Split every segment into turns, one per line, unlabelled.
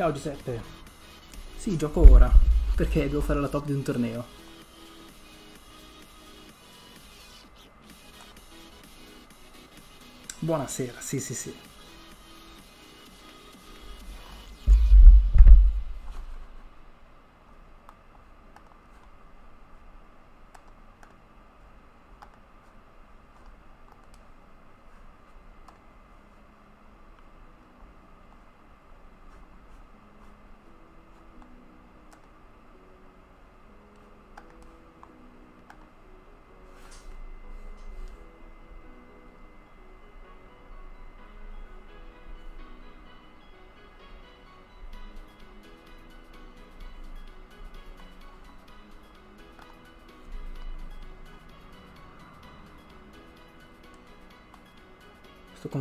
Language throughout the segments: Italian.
Ciao Giuseppe. Sì, gioco ora, perché devo fare la top di un torneo. Buonasera, sì sì sì.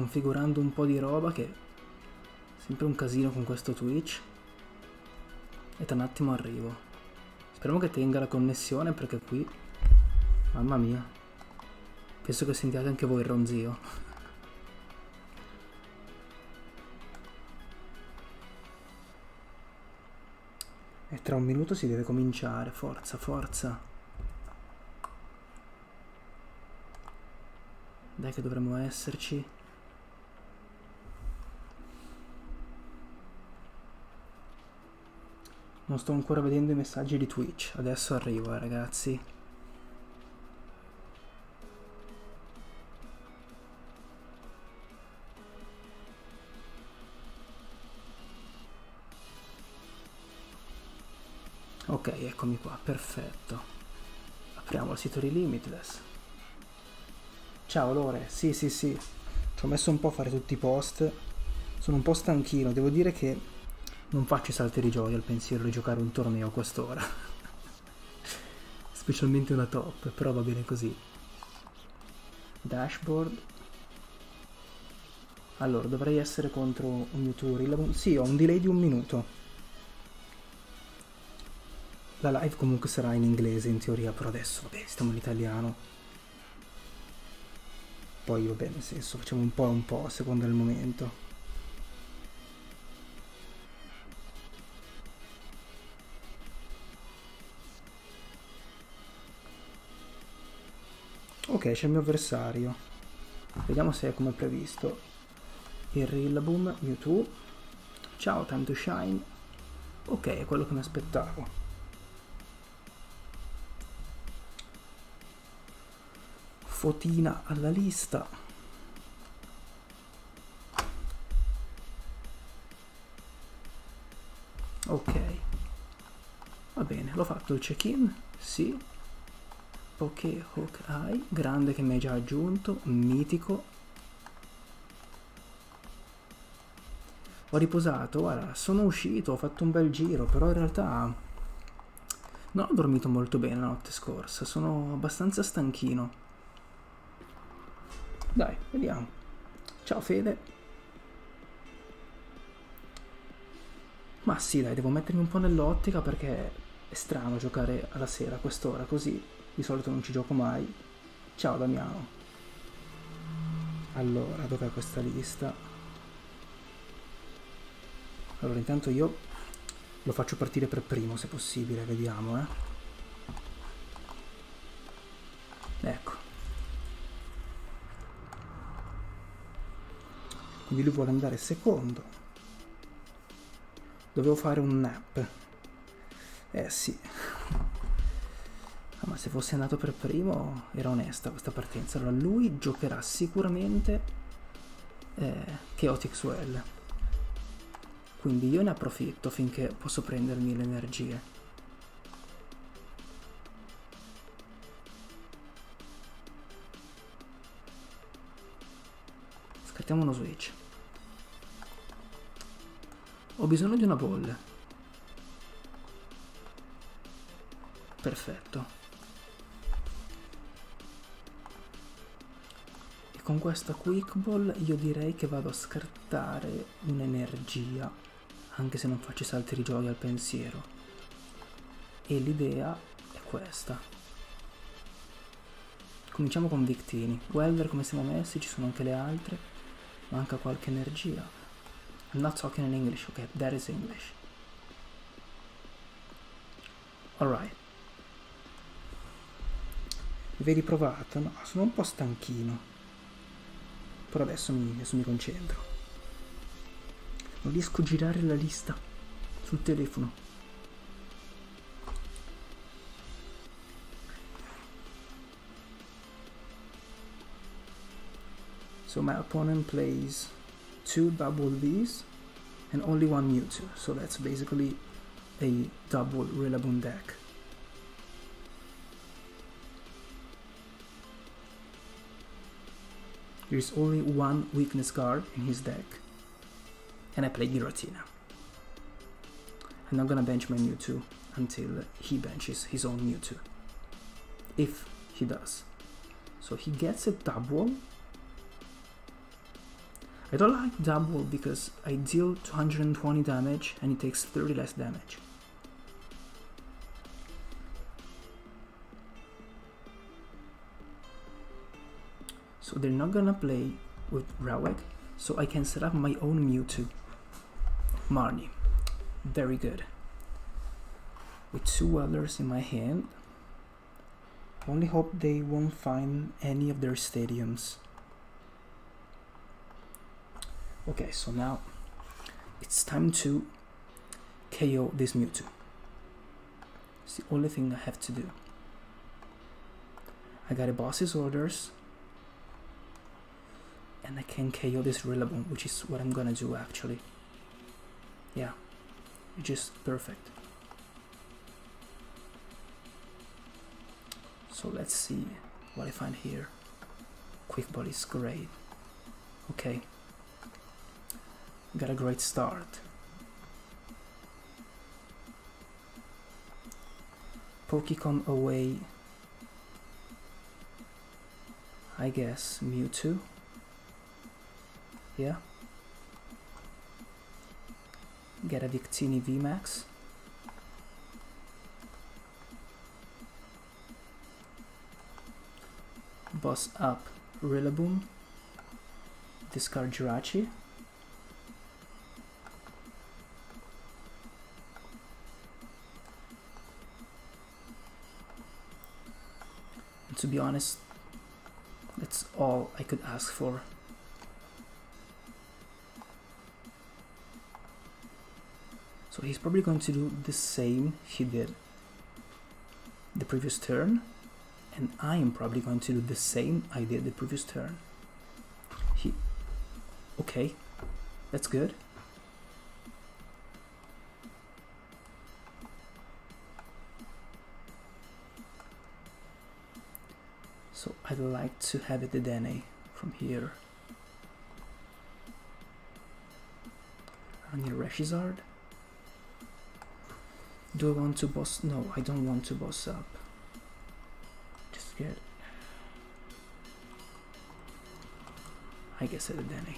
Configurando un po' di roba che è sempre un casino con questo Twitch. E tra un attimo arrivo. Speriamo che tenga la connessione perché qui... Mamma mia. Penso che sentiate anche voi il ronzio. E tra un minuto si deve cominciare. Forza, forza. Dai che dovremmo esserci. Non sto ancora vedendo i messaggi di Twitch. Adesso arrivo, eh, ragazzi. Ok, eccomi qua, perfetto. Apriamo il sito di Limitless. Ciao Lore, sì sì sì, ci ho messo un po' a fare tutti i post, sono un po' stanchino, devo dire che non faccio salti di gioia al pensiero di giocare un torneo a quest'ora. Specialmente una top, però va bene così. Dashboard. Allora, dovrei essere contro un Mewtwo Sì, ho un delay di un minuto. La live comunque sarà in inglese in teoria, però adesso, vabbè, stiamo in italiano. Poi, vabbè, nel senso, facciamo un po' e un po' a seconda del momento. Ok, c'è il mio avversario. Vediamo se è come previsto. Il Rillaboom, Mewtwo. Ciao, time to shine. Ok, è quello che mi aspettavo. Fotina alla lista. Ok. Va bene, l'ho fatto il check-in? Sì. Ok, Hawkeye, grande che mi hai già aggiunto, mitico. Ho riposato, guarda, sono uscito, ho fatto un bel giro, però in realtà non ho dormito molto bene la notte scorsa, sono abbastanza stanchino. Dai, vediamo. Ciao Fede. Ma sì, dai, devo mettermi un po' nell'ottica perché è strano giocare alla sera a quest'ora così di solito non ci gioco mai. Ciao Damiano. Allora, dov'è questa lista? Allora, intanto io lo faccio partire per primo, se possibile, vediamo, eh. Ecco. Quindi lui vuole andare secondo. Dovevo fare un nap. Eh sì ma se fosse andato per primo era onesta questa partenza. Allora lui giocherà sicuramente eh, Chaotic Swell. Quindi io ne approfitto finché posso prendermi le energie. Scattiamo uno switch. Ho bisogno di una bolla. Perfetto. Con questa quick ball io direi che vado a scartare un'energia anche se non faccio salti di gioia al pensiero e l'idea è questa cominciamo con Victini Welder come siamo messi ci sono anche le altre manca qualche energia I'm not talking in English, okay? That is English. Alright. Vedi provato? No, sono un po' stanchino. Però adesso mi, adesso mi concentro. Non riesco a girare la lista sul telefono. So my opponent plays two double Vs and only one Mewtwo. So that's basically a double Rillaboom deck. There's only one weakness card in his deck. And I play Giratina. I'm not gonna bench my Mewtwo until he benches his own Mewtwo. If he does. So he gets a double. I don't like double because I deal 220 damage and he takes 30 less damage. They're not gonna play with Rawek, so I can set up my own Mewtwo. Marnie. Very good. With two Welders in my hand, only hope they won't find any of their stadiums. Okay, so now it's time to KO this Mewtwo. It's the only thing I have to do. I got a boss's orders and I can KO this Rillaboom, which is what I'm gonna do actually. Yeah, just perfect. So let's see what I find here. Quick ball is great. Okay, got a great start. Pokecom away. I guess Mewtwo. Yeah. Get a Victini VMAX. Boss up Rillaboom. Discard Jirachi. To be honest, that's all I could ask for. So he's probably going to do the same he did the previous turn and I am probably going to do the same I did the previous turn. He okay, that's good. So I'd like to have it the Dene from here. I need Reshizard. Do I want to boss? No, I don't want to boss up. Just get. I guess a Denny.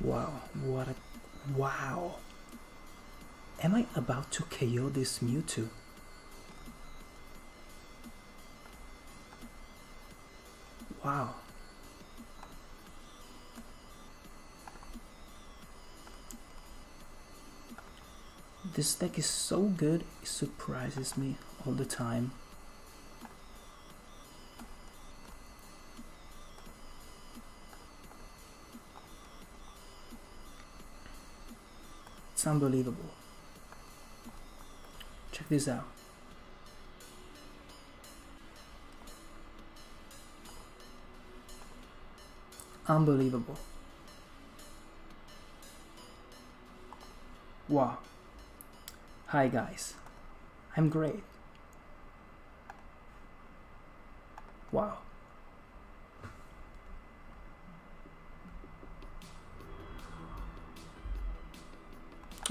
Wow, what a. Wow! Am I about to KO this Mewtwo? This deck is so good, it surprises me all the time. It's unbelievable. Check this out. Unbelievable. Wow. Hi guys. I'm great. Wow.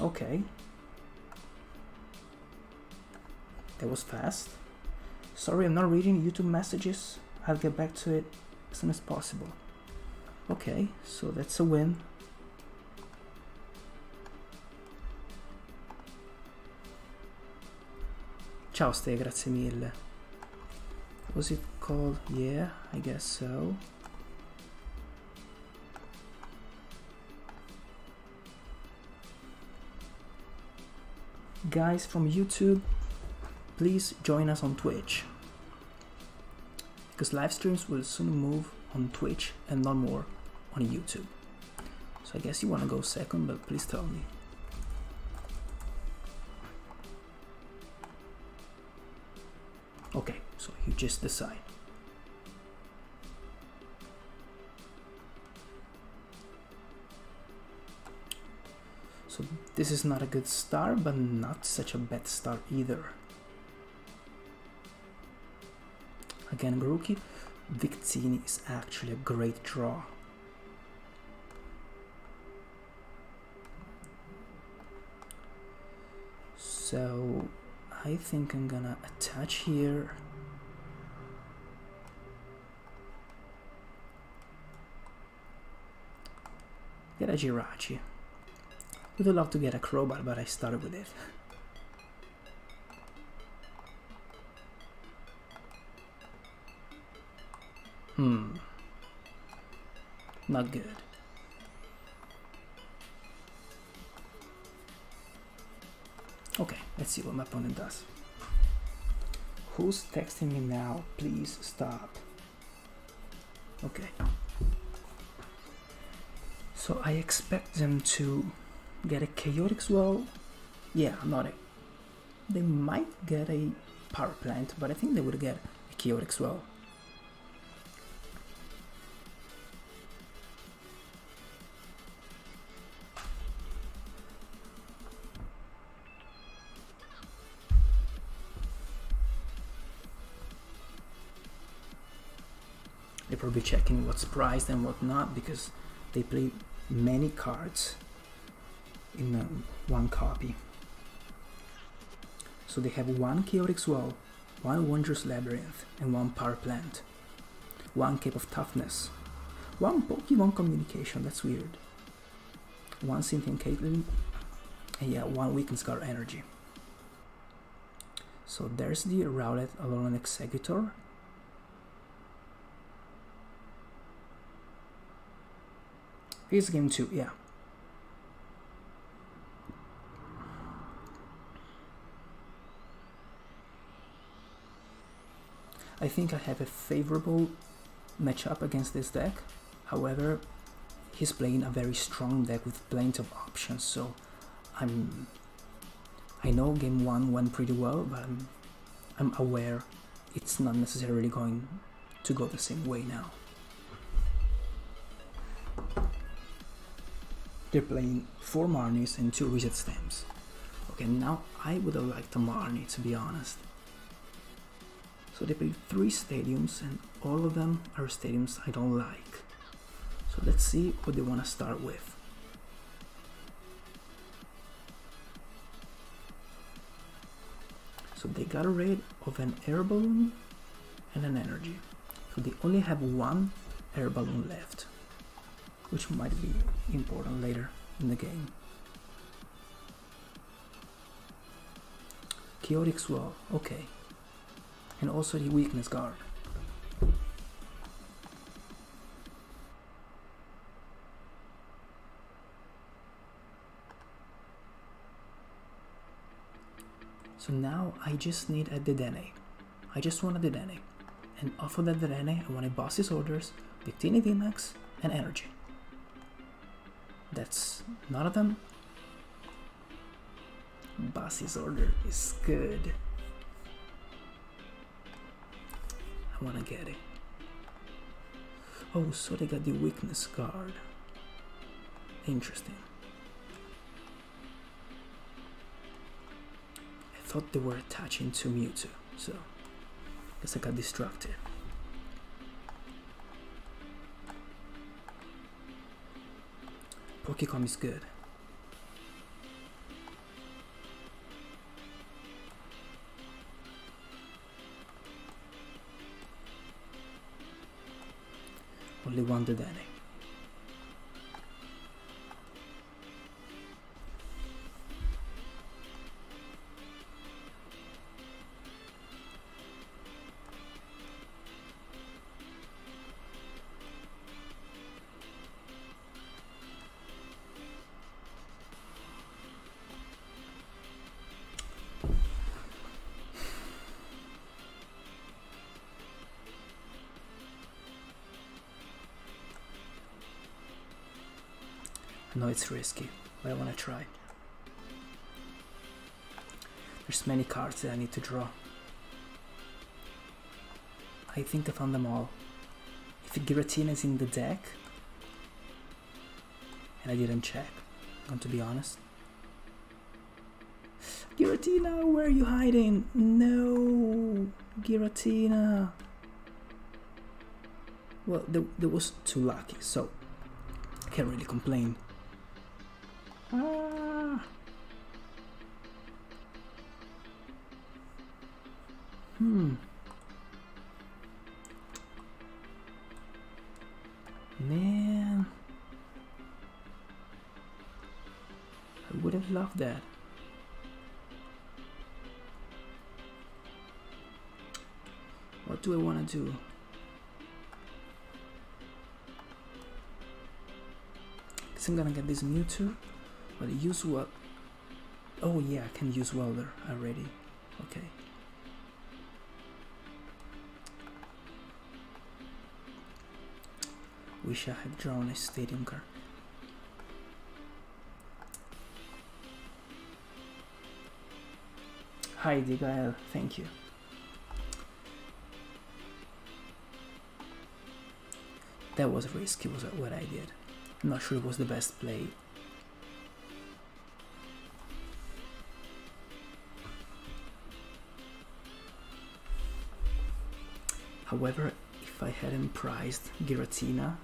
Okay. That was fast. Sorry, I'm not reading YouTube messages. I'll get back to it as soon as possible. Okay, so that's a win. Ciao Ste, grazie mille. Was it called? Yeah, I guess so. Guys from YouTube, please join us on Twitch. Because live streams will soon move on Twitch and not more on YouTube. So I guess you want to go second, but please tell me. Okay, so you just decide. So this is not a good start, but not such a bad start either. Again, Garuki, Victini is actually a great draw. So I think I'm gonna attach here. Get a Jirachi. Would have love to get a crowbar, but I started with it. Hmm. Not good. Okay, let's see what my opponent does. Who's texting me now? Please stop. Okay. So I expect them to get a chaotic swell. Yeah, not it. They might get a power plant, but I think they would get a chaotic swell. Probably checking what's priced and what not because they play many cards in um, one copy. So they have one Chaotic Swell, one Wondrous Labyrinth, and one Power Plant, one Cape of Toughness, one Pokemon Communication, that's weird, one Cynthia Caitlyn, and yeah, one Weakened Scar Energy. So there's the Rowlet Alolan Executor. Here's game two, yeah. I think I have a favorable matchup against this deck. However, he's playing a very strong deck with plenty of options, so I'm I know game one went pretty well, but I'm, I'm aware it's not necessarily going to go the same way now. They're playing four Marnies and two reset stamps. Okay, now I would have liked a Marnie to be honest. So they play three stadiums and all of them are stadiums I don't like. So let's see what they want to start with. So they got rid of an air balloon and an energy. So they only have one air balloon left, which might be important later in the game. Chaotic Swell, okay and also the weakness guard. So now I just need a Dedenne. I just want a Dedenne. And off of that Dedenne, I want a Boss's Orders, Victini VMAX, and Energy. That's none of them. Boss's Order is good. I wanna get it. Oh, so they got the weakness card. Interesting. I thought they were attaching to Mewtwo, so I guess I got distracted. Pokecom is good. only one Dedenne. It's risky, but I want to try. There's many cards that I need to draw. I think I found them all. If Giratina is in the deck, and I didn't check, I'm going to be honest. Giratina, where are you hiding? No, Giratina. Well, there, that was too lucky, so I can't really complain. Ah. Hmm. Man. I would have loved that. What do I want to do? I'm gonna get this Mewtwo, but use what? Oh yeah, I can use Welder already. Okay. Wish I had drawn a stadium card. Hi Digael, thank you. That was risky, was what I did. Not sure it was the best play. However, if I hadn't prized Giratina,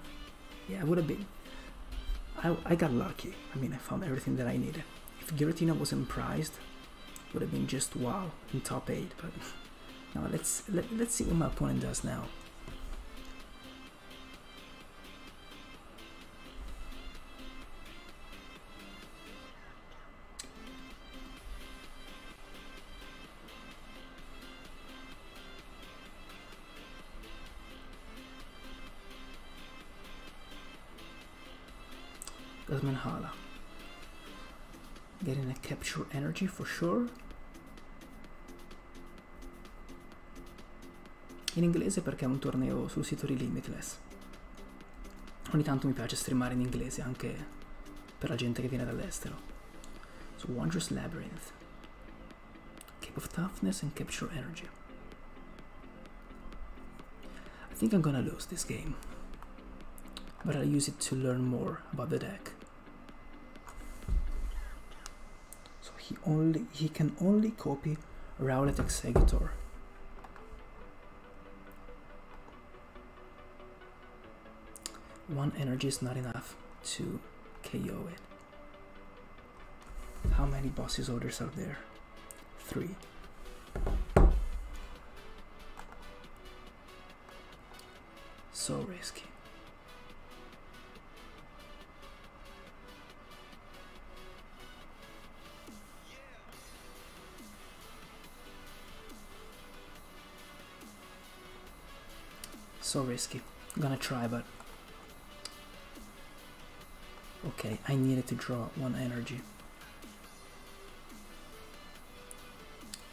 yeah, I would have been. I, I got lucky. I mean, I found everything that I needed. If Giratina wasn't prized, would have been just wow in top eight. But now let's let, let's see what my opponent does now. Capture energy for sure. In inglese perché è un torneo sul sito di Limitless. Ogni tanto mi piace streamare in inglese anche per la gente che viene dall'estero. So Wondrous Labyrinth. Cape of Toughness and Capture Energy. I think I'm gonna lose this game. But I'll use it to learn more about the deck. He only he can only copy Rowlet Executor. One energy is not enough to KO it. How many bosses orders are there? Three. So risky. So risky. I'm gonna try, but okay. I needed to draw one energy.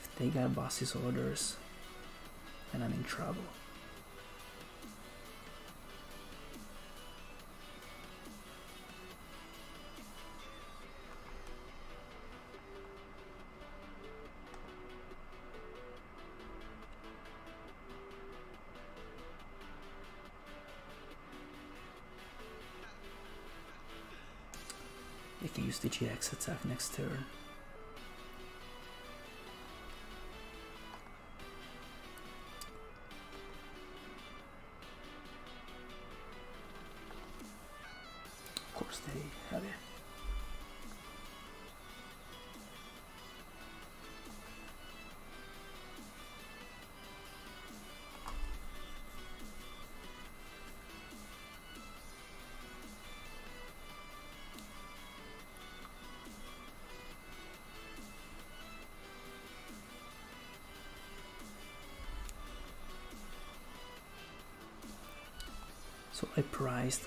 If they got boss's orders, and I'm in trouble. Use the GX attack next turn.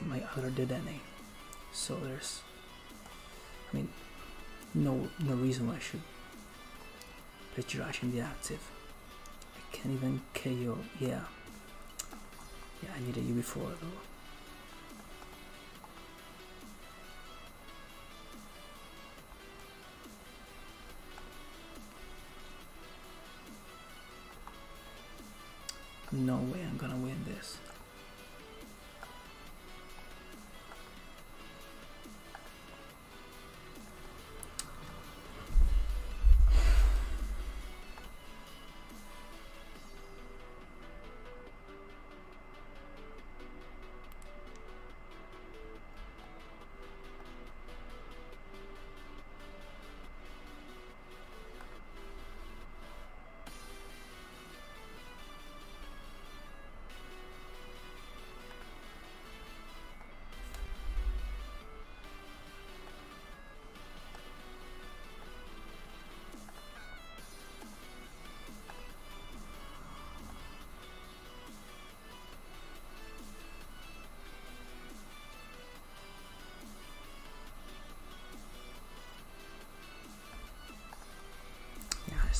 My other Dedenne. So there's, I mean, no no reason why I should Jirachi in the active. I can't even KO. Yeah, yeah. I needed you before though.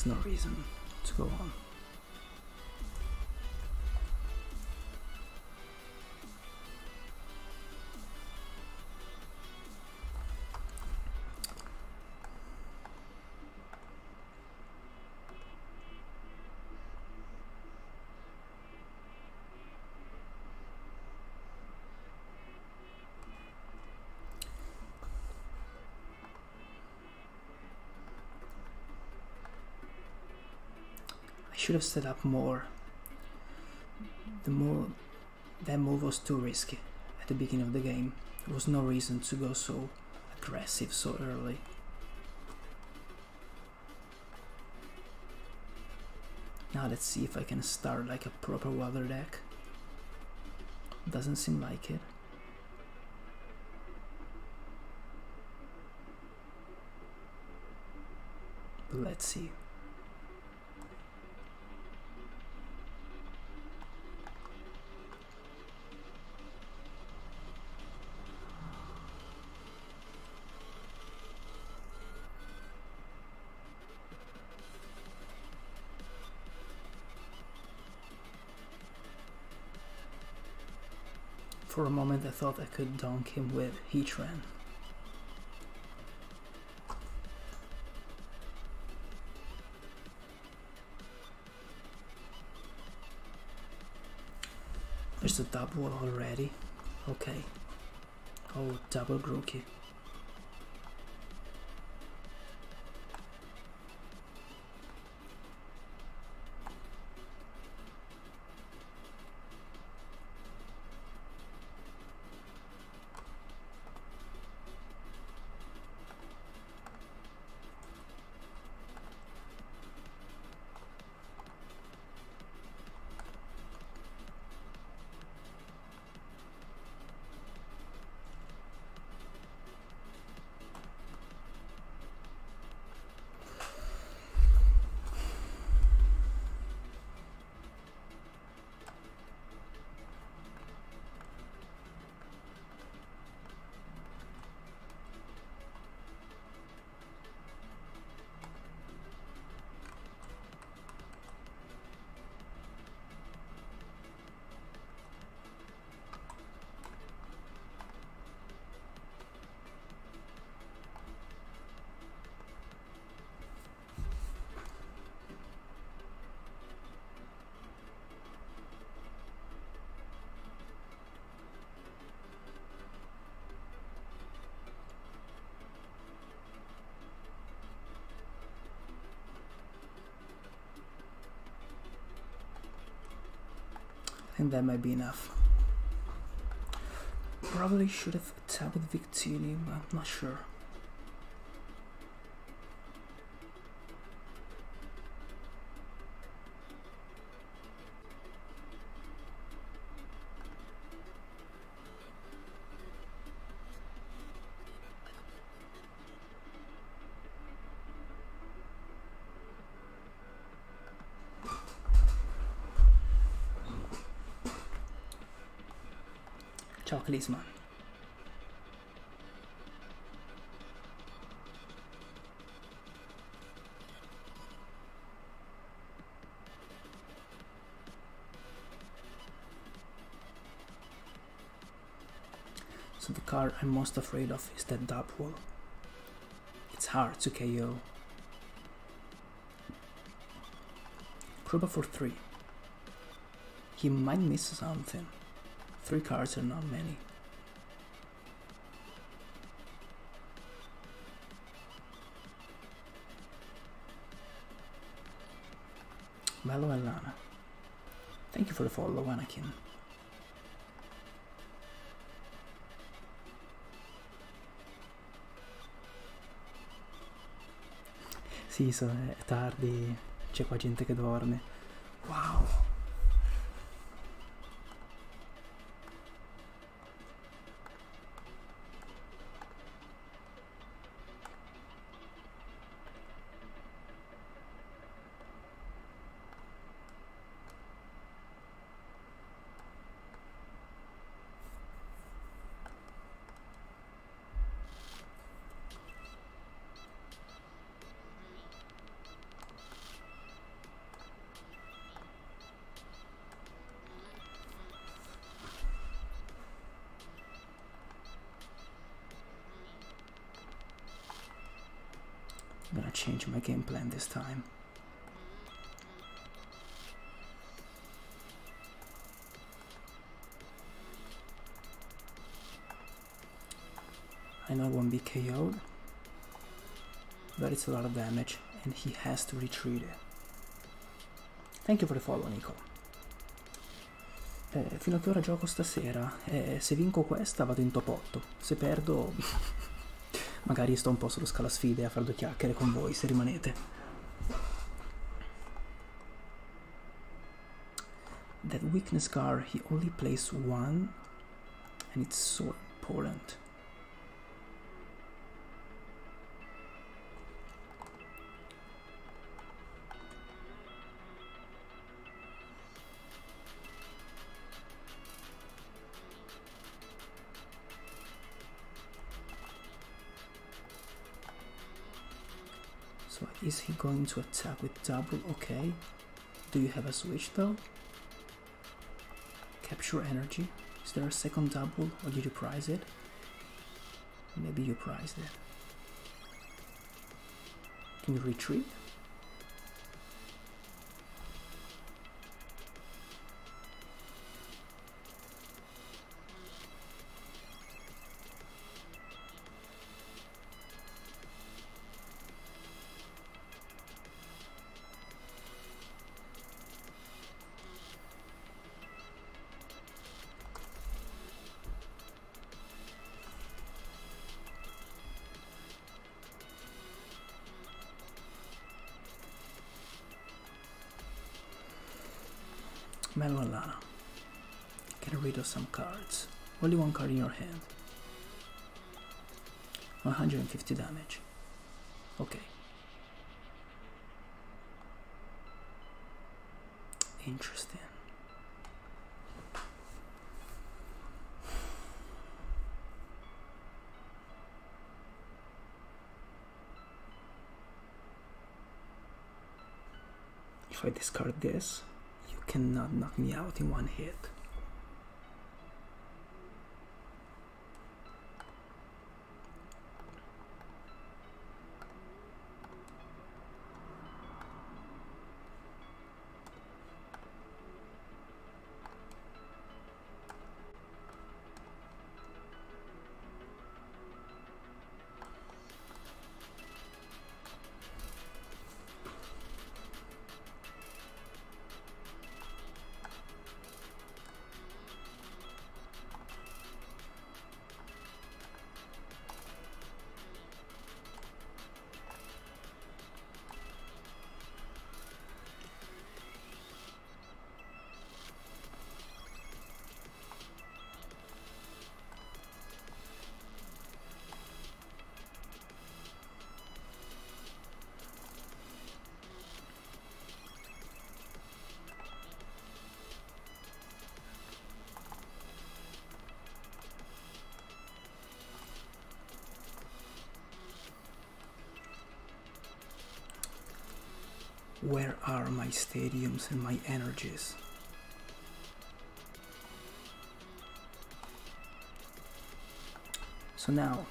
There's no reason to go on. Should have set up more. The move, that move was too risky at the beginning of the game. There was no reason to go so aggressive so early. Now let's see if I can start like a proper water deck. Doesn't seem like it. But let's see. For a moment I thought I could dunk him with Heatran. There's a double already. Okay. Oh, double Grookey. That might be enough. Probably should have tapped Victini, but I'm not sure. Clisman. So the car I'm most afraid of is that Dapwall. It's hard to KO. Kruba for 3. he might miss something. Three cards are not many. Bello Lana. Thank you for the follow, Anakin. Sì, so, è tardi, c'è qua gente che dorme. Wow. I'm gonna change my game plan this time. I know it won't be KO'd, but it's a lot of damage and he has to retreat it. Thank you for the follow, Nico. Eh, fino a che ora gioco stasera? Eh, se vinco questa vado in top 8, se perdo magari sto un po' sullo scala sfide a fare due chiacchiere con voi se rimanete. That weakness card he only plays one and it's so important. So is he going to attack with double? Okay. Do you have a switch though? Capture energy. Is there a second double or did you prize it? Maybe you prized it. Can you retreat? Only one card in your hand. 150 damage. Okay. Interesting. If I discard this, you cannot knock me out in one hit. Where are my stadiums and my energies? So now,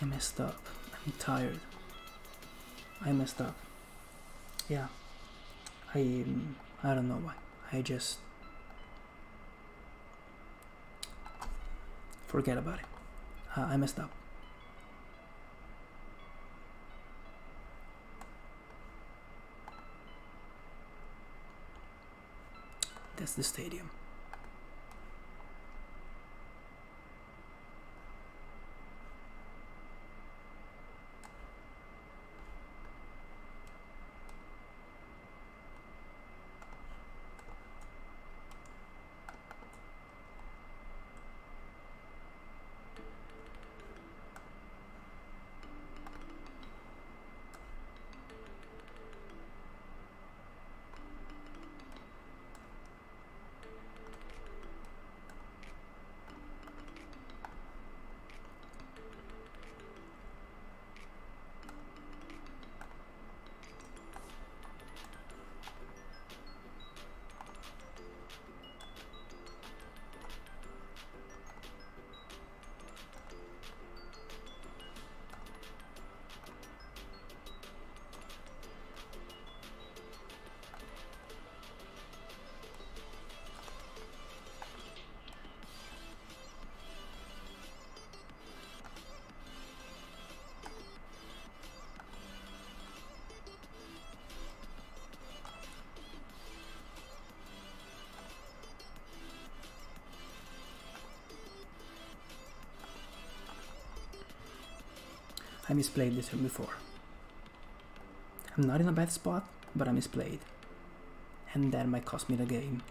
I messed up. I'm tired. I messed up. yeah, I I don't know why. I just forget about it. Uh, I messed up. The stadium. I misplayed this turn before. I'm not in a bad spot, but I misplayed. And that might cost me the game.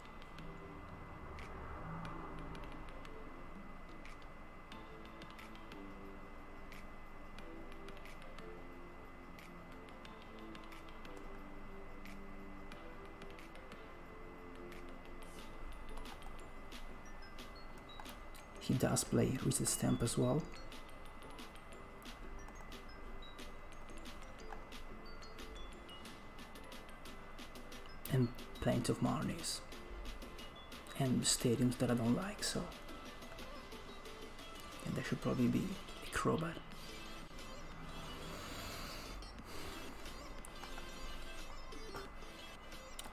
He does play resist stamp as well. Plenty of Marnies and stadiums that I don't like so. And there should probably be a Crobat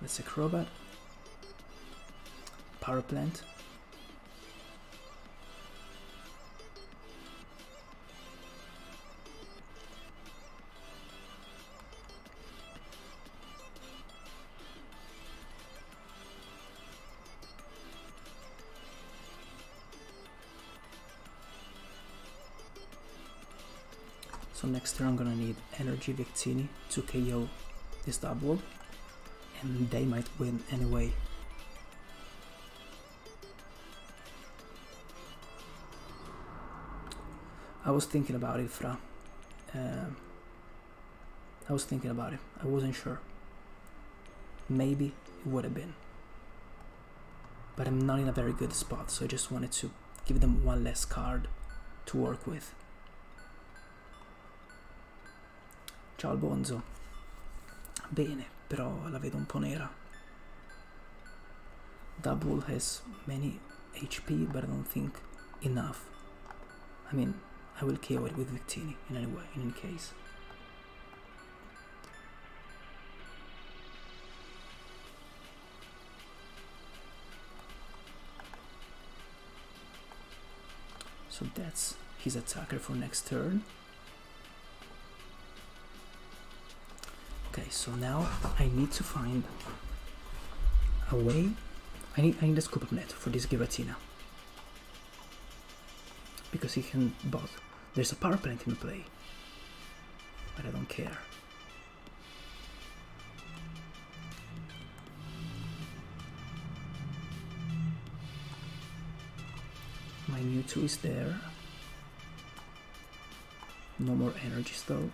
that's a Crobat power plant next turn I'm gonna need Energy Victini to KO this double and they might win anyway. I was thinking about it, Fra. Uh, I was thinking about it. I wasn't sure. Maybe it would have been. But I'm not in a very good spot, so I just wanted to give them one less card to work with. Ciao Albonzo. Bene, però la vedo un po' nera. Double has many HP, but I don't think enough. I mean, I will KO it with Victini in any way, in any case. So that's his attacker for next turn. Okay, so now I need to find a way. I need I need a scoop of net for this Giratina. Because he can both. There's a power plant in play. But I don't care. My Mewtwo is there. No more energies though.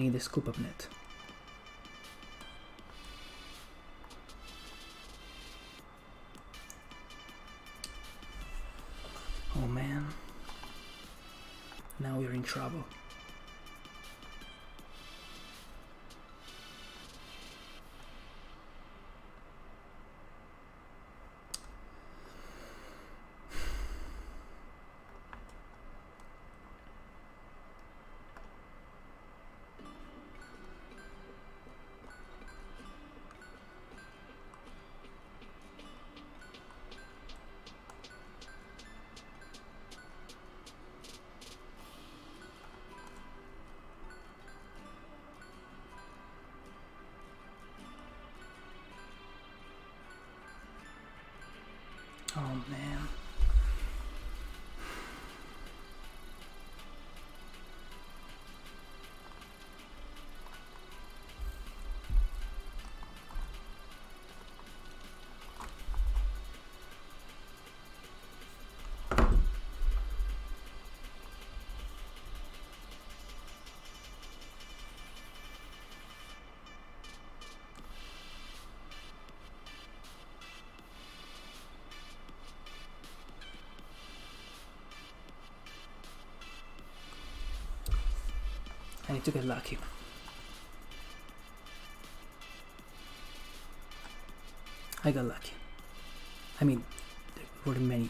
Need a scoop of net. I need to get lucky. I got lucky. I mean, there weren't many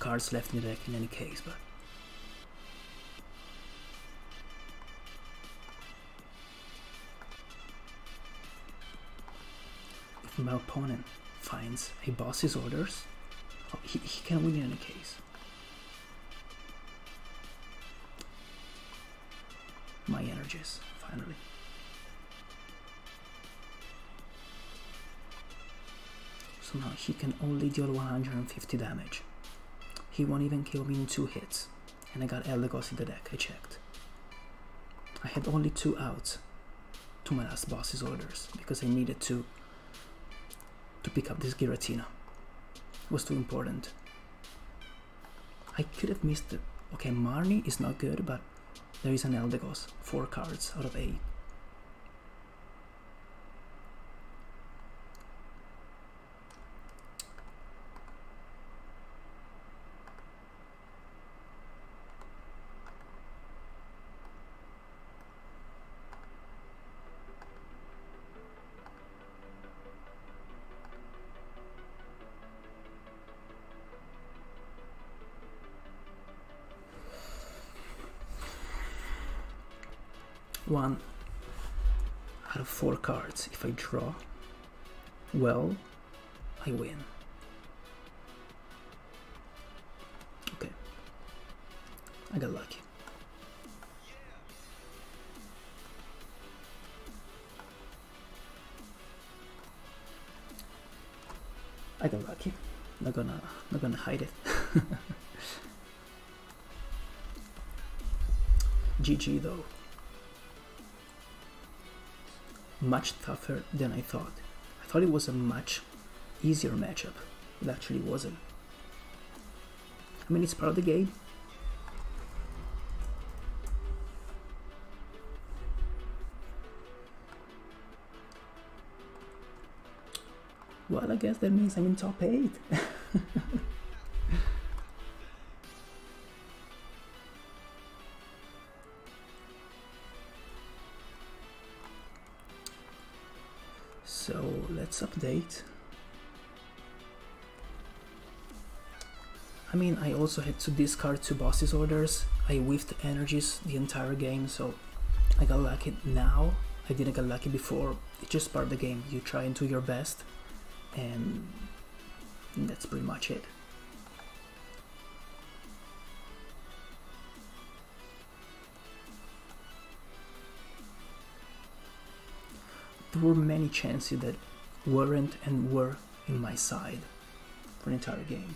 cards left in the deck in any case, but. If my opponent finds a boss's orders, oh, he, he can win in any case. Only deal 150 damage. He won't even kill me in two hits. And I got Eldegoss in the deck, I checked. I had only two outs to my last boss's orders because I needed to to pick up this Giratina. It was too important. I could have missed it. Okay, Marnie is not good, but there is an Eldegoss, 4 cards out of 8. Cards. If I draw well, I win. Okay, I got lucky. I got lucky. Not gonna, not gonna hide it. GG though much tougher than I thought. I thought it was a much easier matchup. It actually wasn't. I mean, it's part of the game. Well, I guess that means I'm in top 8. let's update. I mean I also had to discard two bosses orders. I whiffed energies the entire game so I got lucky now. I didn't get lucky before. It's just part of the game. You try and do your best and that's pretty much it. There were many chances that weren't and were in my side for the entire game.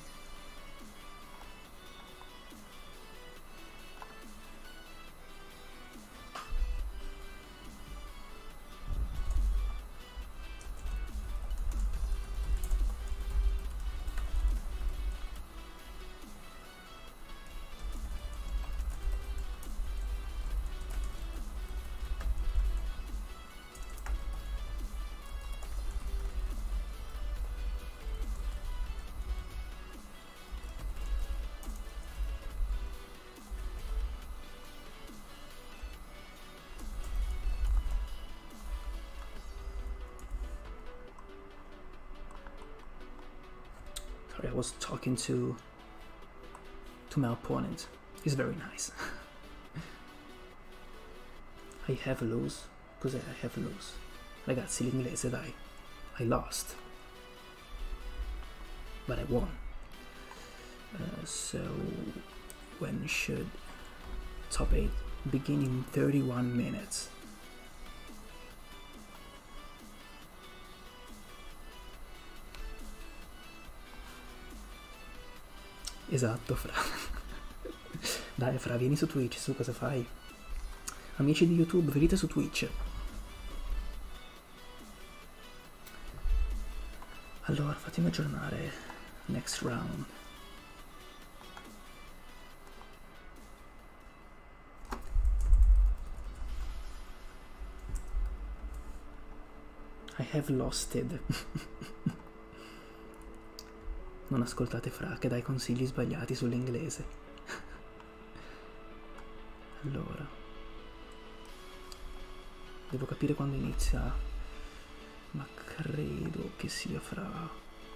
Talking to to my opponent. is very nice. I have a lose because I have a lose. Ragazzi, l'inglese dai. I lost. But I won. Uh, so when should top 8 begin in 31 minutes? Esatto, Fra. Dai, Fra, vieni su Twitch, su cosa fai? Amici di YouTube, venite su Twitch. Allora, fatemi aggiornare. Next round. I have lost it. non ascoltate Fra che dai consigli sbagliati sull'inglese. allora. Devo capire quando inizia, ma credo che sia fra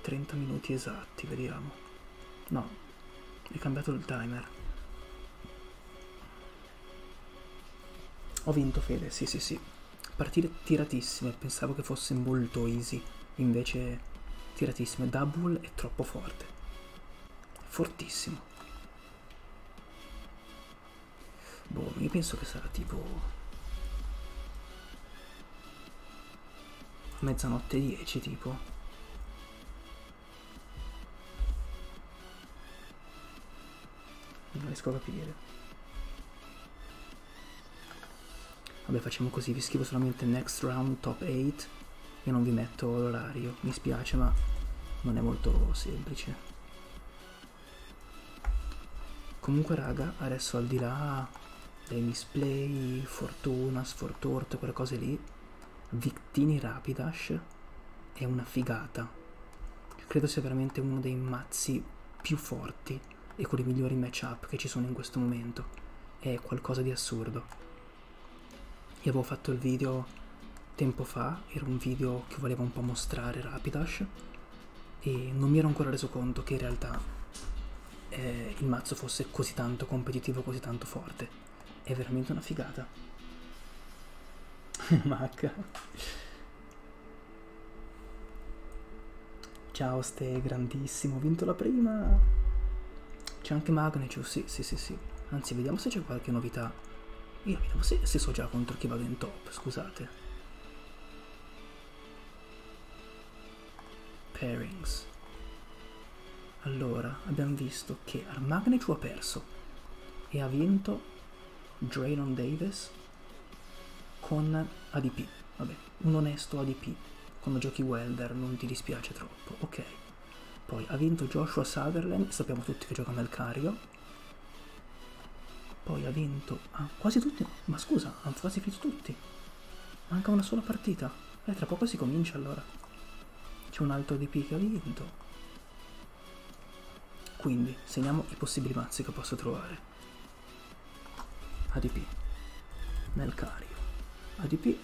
30 minuti esatti, vediamo. No, è cambiato il timer. Ho vinto Fede, sì sì sì. Partite tiratissime, pensavo che fosse molto easy, invece tiratissime. Double è troppo forte, fortissimo. Boh, io penso che sarà tipo mezzanotte 10 tipo. Non riesco a capire. Vabbè facciamo così, vi scrivo solamente next round top 8 e non vi metto l'orario, mi spiace ma non è molto semplice. Comunque raga, adesso al di là dei misplay, fortuna, sfortuna, quelle cose lì, Victini Rapidash è una figata. Credo sia veramente uno dei mazzi più forti e con i migliori matchup che ci sono in questo momento. È qualcosa di assurdo. Io avevo fatto il video tempo fa, era un video che volevo un po' mostrare Rapidash e non mi ero ancora reso conto che in realtà eh, il mazzo fosse così tanto competitivo, così tanto forte. È veramente una figata. Mac. Ciao Ste, grandissimo, ho vinto la prima. C'è anche Magnitude, sì, sì, sì, sì. Anzi, vediamo se c'è qualche novità. Io vediamo se, se so già contro chi vado in top, scusate. Pairings. Allora, abbiamo visto che Armagnechu ha perso e ha vinto Draynon Davis con ADP. Vabbè, un onesto ADP. Quando giochi Welder non ti dispiace troppo. Ok. Poi ha vinto Joshua Sutherland, sappiamo tutti che gioca Melcario. Poi ha vinto... Ah, quasi tutti... Ma scusa, hanno quasi finito tutti. Manca una sola partita. Eh, tra poco si comincia allora. C'è un altro ADP che ha vinto. Quindi, segniamo i possibili mazzi che posso trovare. ADP. Melcario. ADP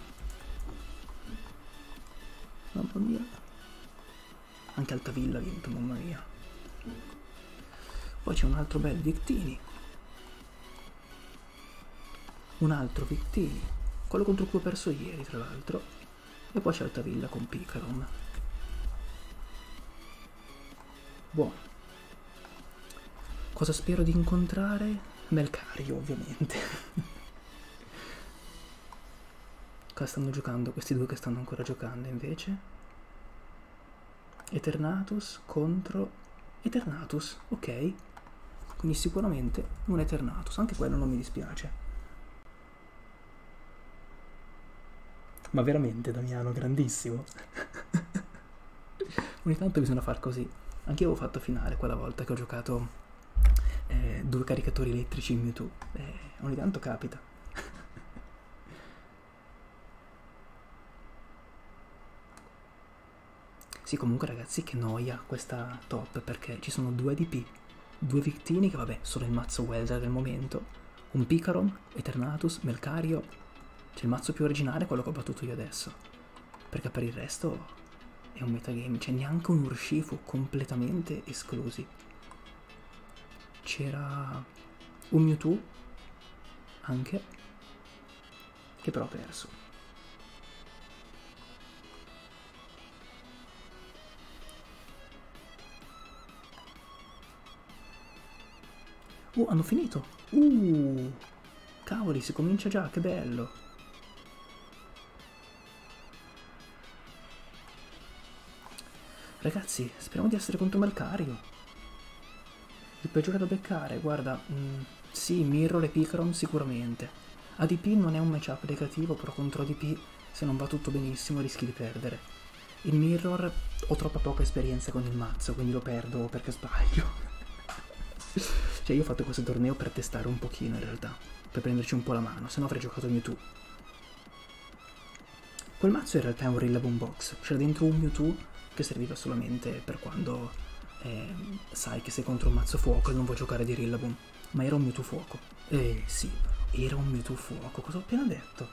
mamma mia anche Altavilla ha vinto mamma mia poi c'è un altro bel Victini un altro Victini quello contro cui ho perso ieri tra l'altro e poi c'è Altavilla con Picaron buono cosa spero di incontrare Melcario ovviamente Cosa stanno giocando questi due che stanno ancora giocando invece? Eternatus contro Eternatus, ok. Quindi sicuramente un Eternatus, anche quello non mi dispiace. Ma veramente Damiano, grandissimo. Ogni tanto bisogna far così. Anche io avevo fatto finale quella volta che ho giocato eh, due caricatori elettrici in Mewtwo. Eh, ogni tanto capita. Sì, comunque ragazzi che noia questa top perché ci sono due DP, due Victini che vabbè sono il mazzo Welder del momento, un Picaron, Eternatus, Melcario, c'è il mazzo più originale, quello che ho battuto io adesso, perché per il resto è un metagame, c'è neanche un Urshifu completamente esclusi. C'era un Mewtwo anche, che però ho perso. Uh, hanno finito. Uh, cavoli, si comincia già, che bello. Ragazzi, speriamo di essere contro Malcario. Il peggiore da beccare, guarda, mh, mm, sì, Mirror e Picron sicuramente. ADP non è un matchup negativo, però contro ADP se non va tutto benissimo rischi di perdere. Il Mirror ho troppa poca esperienza con il mazzo, quindi lo perdo perché sbaglio. cioè io ho fatto questo torneo per testare un pochino in realtà, per prenderci un po' la mano, se no avrei giocato Mewtwo. Quel mazzo in realtà è un Rillaboom Box, c'era dentro un Mewtwo che serviva solamente per quando eh, sai che sei contro un mazzo fuoco e non vuoi giocare di Rillaboom, ma era un Mewtwo fuoco. Eh sì, era un Mewtwo fuoco, cosa ho appena detto?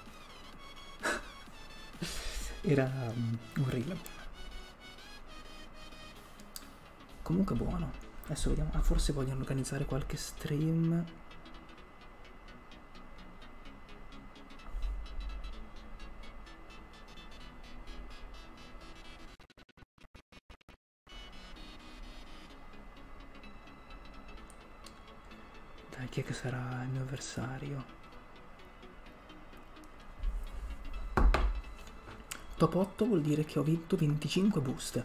era um, un Rillaboom. Comunque buono. Adesso vediamo, ah, forse vogliono organizzare qualche stream chi è che sarà il mio avversario? Top 8 vuol dire che ho vinto 25 boost.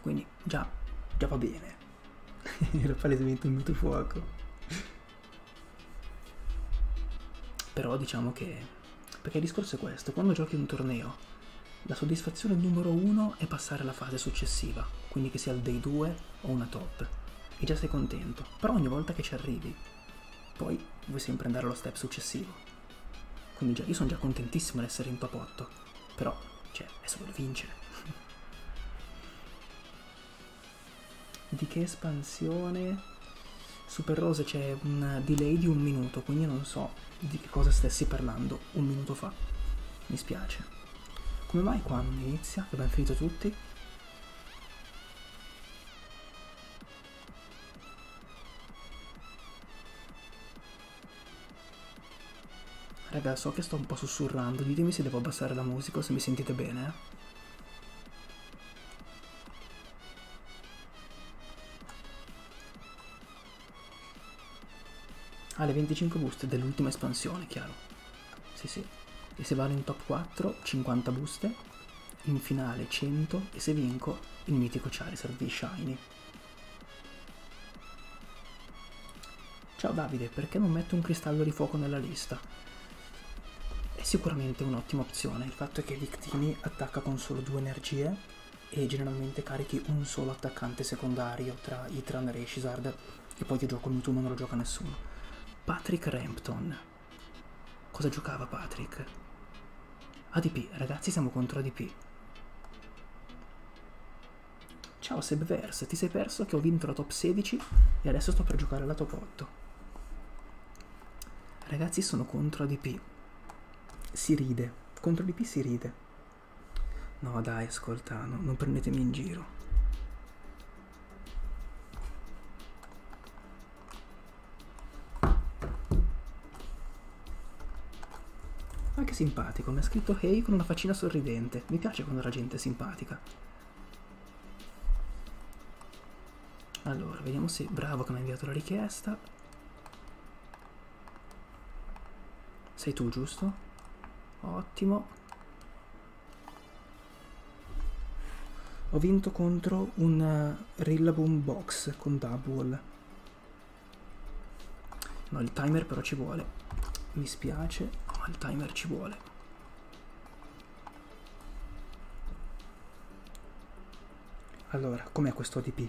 Quindi già, già va bene. Era palesemente un minuto fuoco. Però diciamo che... Perché il discorso è questo, quando giochi un torneo, la soddisfazione numero uno è passare alla fase successiva, quindi che sia il day 2 o una top. E già sei contento. Però ogni volta che ci arrivi poi vuoi sempre andare allo step successivo. Quindi già, io sono già contentissimo di essere in top 8, però, cioè, adesso voglio vincere. di che espansione? Super Rose c'è un delay di un minuto, quindi non so di che cosa stessi parlando un minuto fa. Mi spiace. Come mai qua non inizia? Abbiamo finito tutti? Raga, so che sto un po' sussurrando, ditemi se devo abbassare la musica o se mi sentite bene. Eh. Ah, le 25 boost dell'ultima espansione, chiaro. Sì, sì. E se vado in top 4, 50 buste. In finale 100 e se vinco il mitico Charizard di Shiny. Ciao Davide, perché non metto un cristallo di fuoco nella lista? È sicuramente un'ottima opzione. Il fatto è che Victini attacca con solo due energie e generalmente carichi un solo attaccante secondario tra Itran e Reshizard e poi ti gioco Mewtwo ma non lo gioca nessuno. Patrick Rampton. Cosa giocava Patrick? ADP, ragazzi siamo contro ADP. Ciao Sebverse, ti sei perso che ho vinto la top 16 e adesso sto per giocare la top 8. Ragazzi sono contro ADP si ride. Contro l'IP si ride. No dai, ascolta, no, non prendetemi in giro. Ma che simpatico, mi ha scritto Hey con una faccina sorridente. Mi piace quando la gente è simpatica. Allora, vediamo se... Bravo che mi ha inviato la richiesta. Sei tu, giusto? Ottimo. Ho vinto contro un uh, Rillaboom Box con Double. No, il timer però ci vuole. Mi spiace, ma il timer ci vuole. Allora, com'è questo ADP?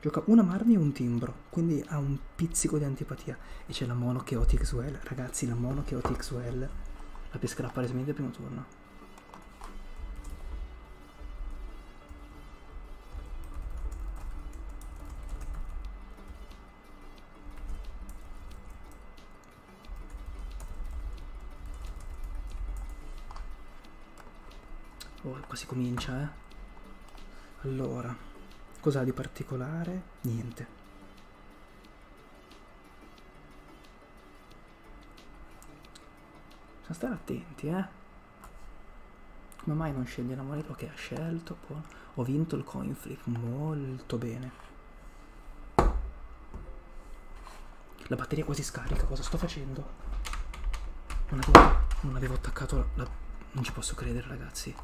Gioca una Marni e un timbro, quindi ha un pizzico di antipatia. E c'è la mono ho TXWL. Ragazzi, la mono ho TXWL la pescherà palesemente al primo turno. Oh, qua si comincia, eh. Allora, cos'ha di particolare? Niente. Bisogna stare attenti, eh. Come mai non sceglie la moneta? Ok, ha scelto. Buono. Ho vinto il coin flip. Molto bene. La batteria quasi scarica. Cosa sto facendo? Non avevo, non avevo attaccato la... Non ci posso credere, ragazzi.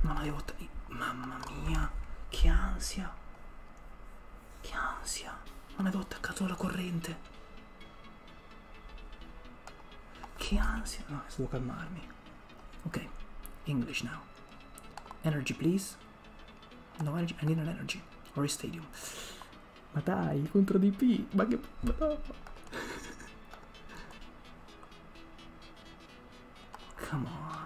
Non avevo... Mamma mia, che ansia. Che ansia. Non avevo attaccato la corrente. Che ansia. No, devo calmarmi. Ok. English now. Energy, please. No energy. I need an energy. Or a stadium. Ma dai, contro DP. Ma che... No. Come on.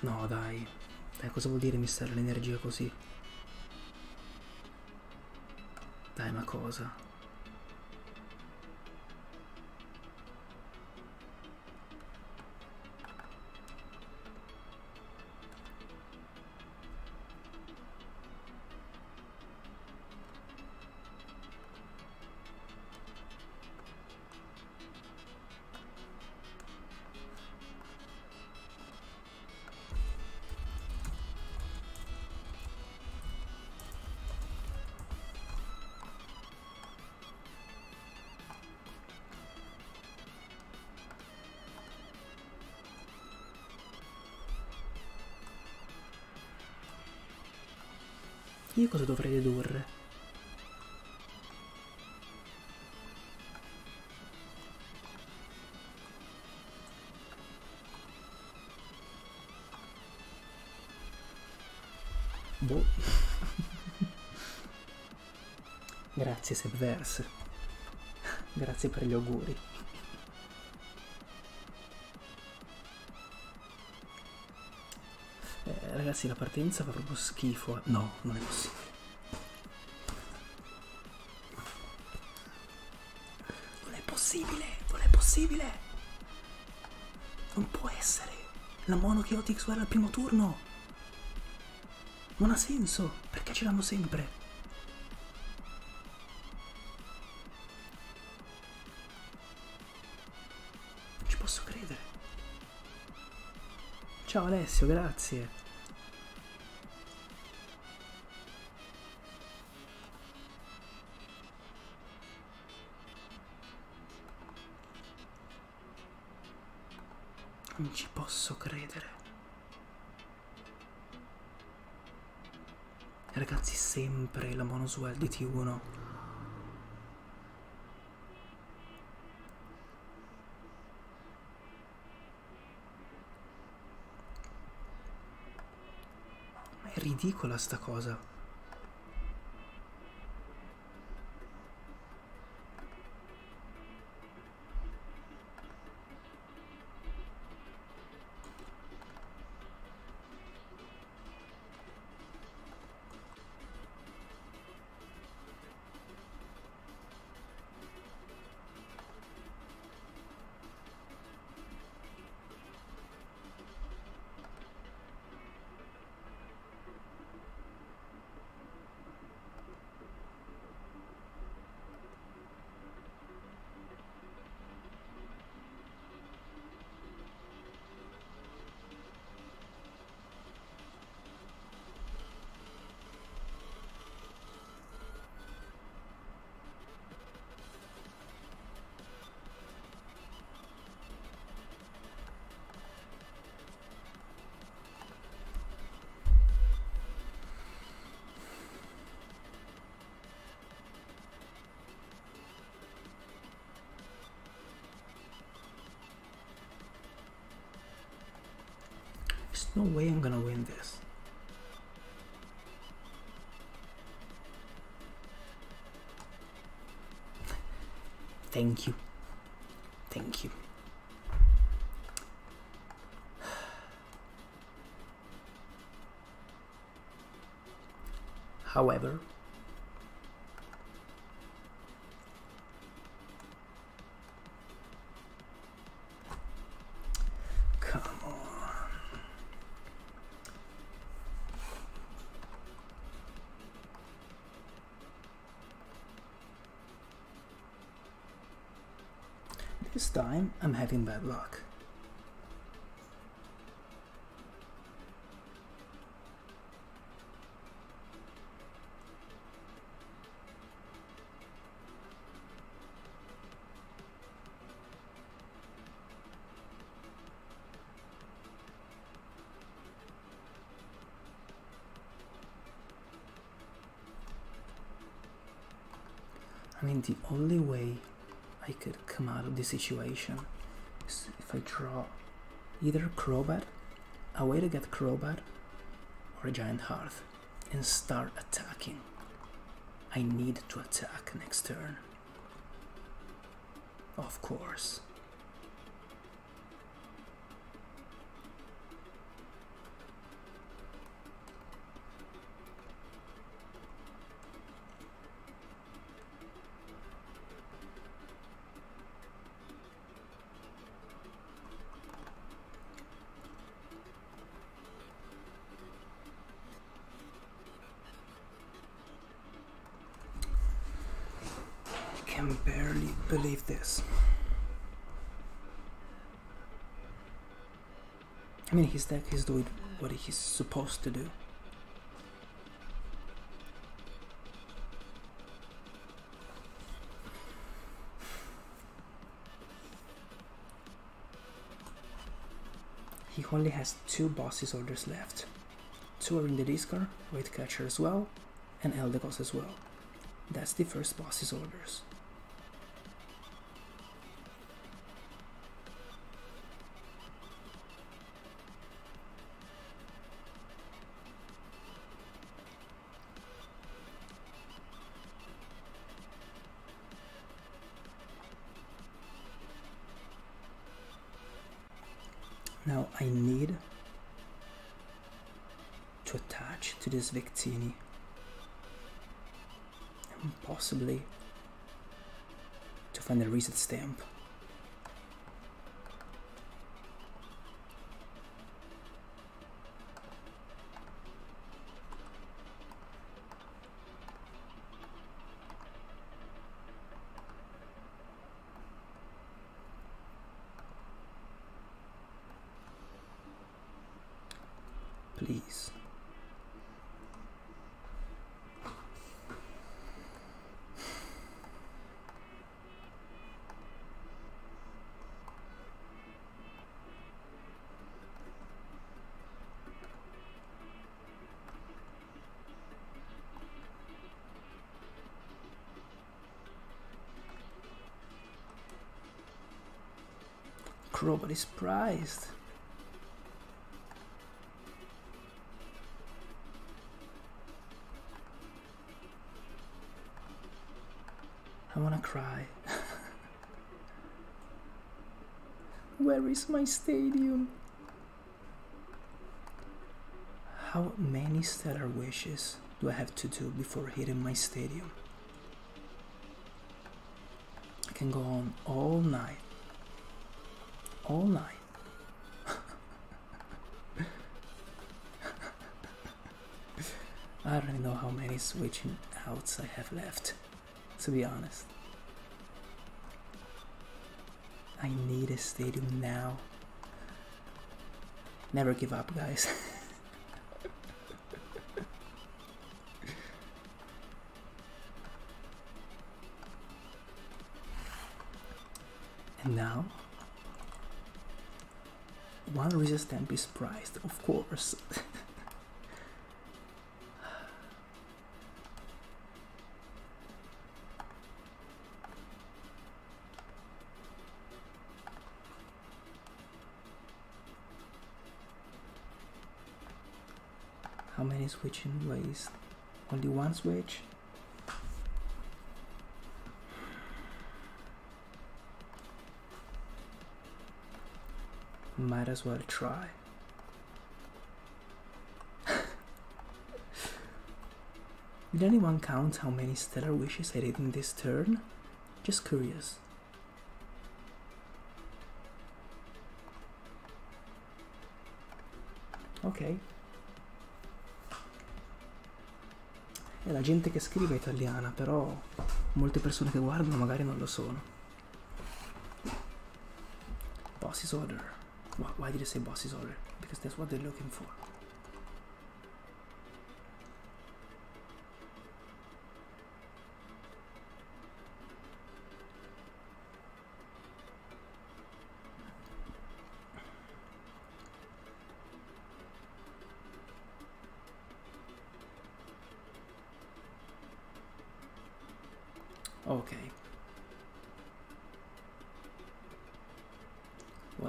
No, dai. Dai, cosa vuol dire mistare l'energia così? Dai, ma cosa? Io cosa dovrei dedurre? Boh. Grazie Sebverse. Grazie per gli auguri. Ragazzi, la partenza fa proprio schifo. No, non è possibile. Non è possibile, non è possibile. Non può essere. La mono Chaotic Swell al primo turno. Non ha senso, perché ce l'hanno sempre. Ci posso credere. Ciao Alessio, grazie. Sempre la monoswell di T1. Ma è ridicola sta cosa. No way I'm gonna win this. Thank you. Thank you. However, having bad luck. I mean, the only way I could come out of this situation if I draw either Crobat, a way to get Crobat, or a Giant Hearth, and start attacking. I need to attack next turn. Of course. This. I mean, his deck is doing what he's supposed to do. He only has two bosses orders left. Two are in the discard, Weight Catcher as well, and Eldegos as well. That's the first boss's orders. Now I need to attach to this Victini and possibly to find a reset stamp. Is prized. I wanna cry. Where is my stadium? How many stellar wishes do I have to do before hitting my stadium? I can go on all night. All night. I don't even know how many switching outs I have left, to be honest. I need a stadium now. Never give up, guys. one resistant is priced, of course. How many switching ways? Only one switch? Might as well try. Did anyone count how many stellar wishes I did in this turn? Just curious. Ok. E la gente che scrive è italiana, però molte persone che guardano magari non lo sono. Boss's order. Why, did I say boss's order? Because that's what they're looking for. Okay.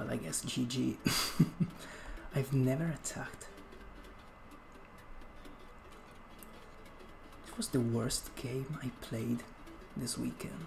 Well, I guess GG. I've never attacked. It was the worst game I played this weekend.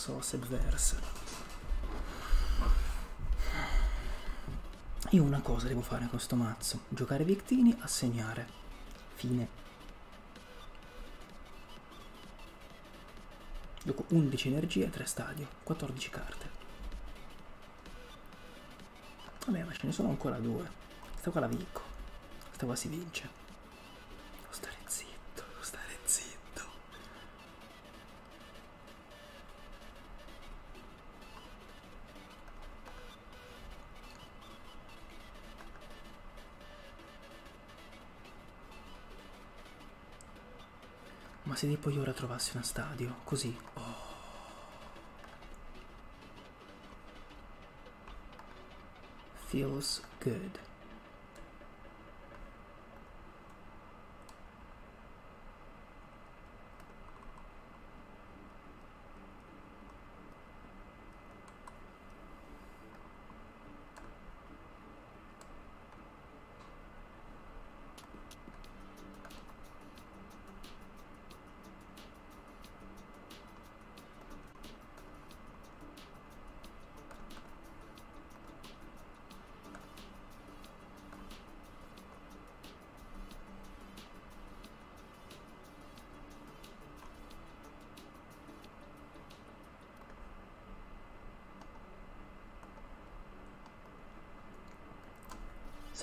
So, Subverse. Io una cosa devo fare con sto mazzo. Giocare Victini, assegnare. Fine. Gioco 11 energie, 3 stadio, 14 carte. Vabbè, ma ce ne sono ancora due. Questa qua la vinco. Questa qua si vince. Se tipo io ora trovassi uno stadio, così. Oh. Feels good.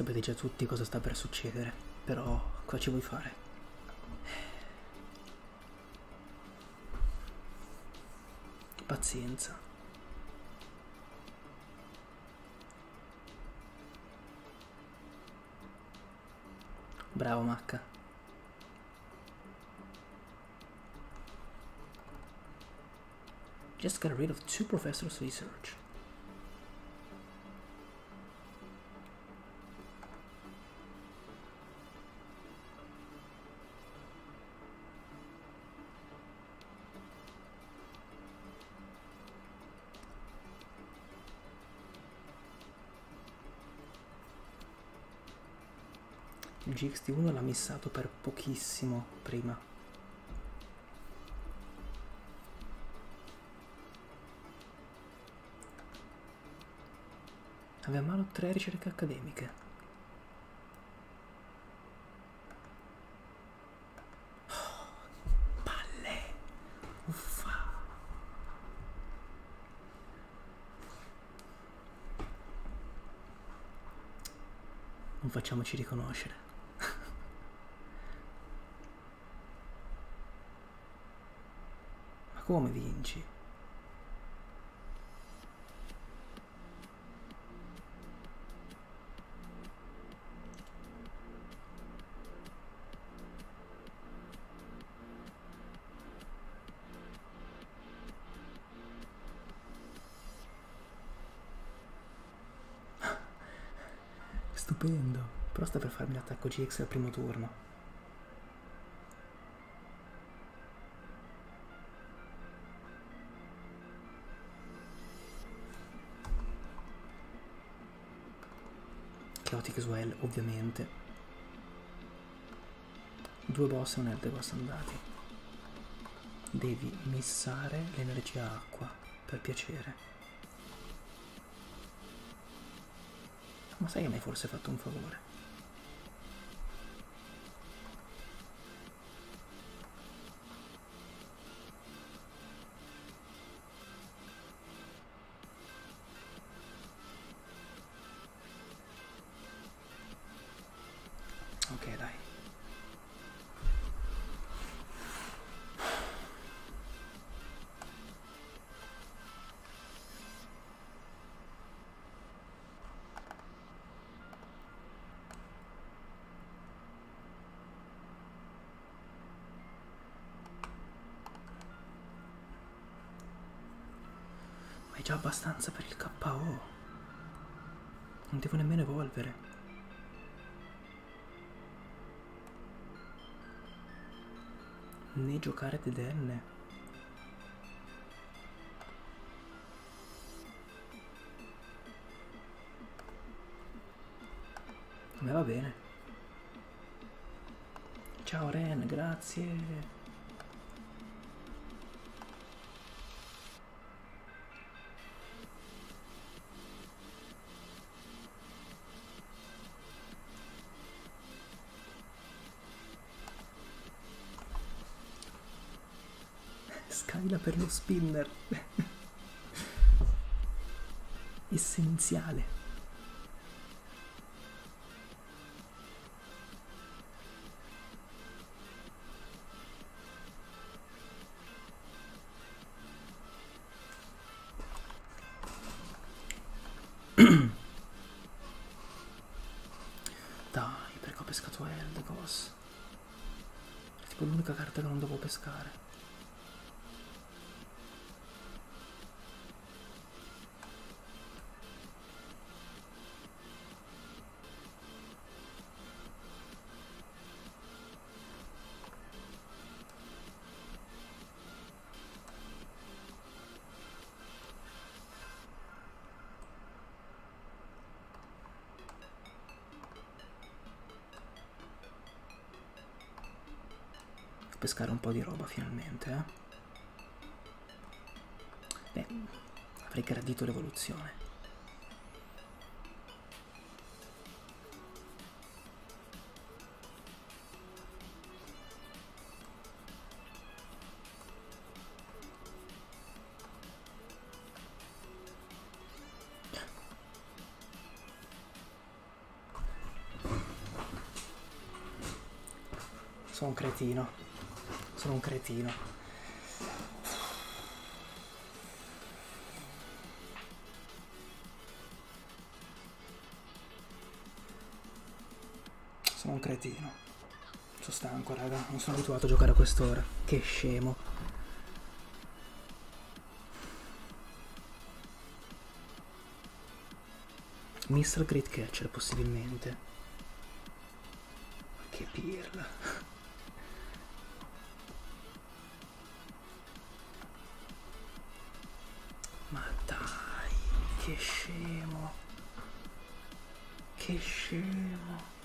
Sapete già tutti cosa sta per succedere, però cosa ci vuoi fare? Pazienza. Bravo Macca. Just got rid of two professors' research. GXT1 l'ha missato per pochissimo prima. Avevamo tre ricerche accademiche. Oh! Non facciamoci riconoscere. come vinci? Stupendo, però sta per farmi l'attacco GX al primo turno. Ovviamente. Due boss e un Eldegoss andati. Devi missare l'energia acqua, per piacere. Ma sai che mi hai forse fatto un favore? Già abbastanza per il KO. Non devo nemmeno evolvere. Né giocare dedenne. A me va bene. Ciao Ren, grazie. Skyla per lo spinner. Essenziale. Dai, perché ho pescato Eldegoss? È tipo l'unica carta che non devo pescare. Pescare un po' di roba finalmente, eh? Beh, avrei gradito l'evoluzione. Sono un cretino. Un cretino. Sono un cretino. Sono stanco, raga. Non sono abituato a giocare a quest'ora. Che scemo. Mr. Great Catcher, possibilmente. Che pirla. Che scemo. Che scemo.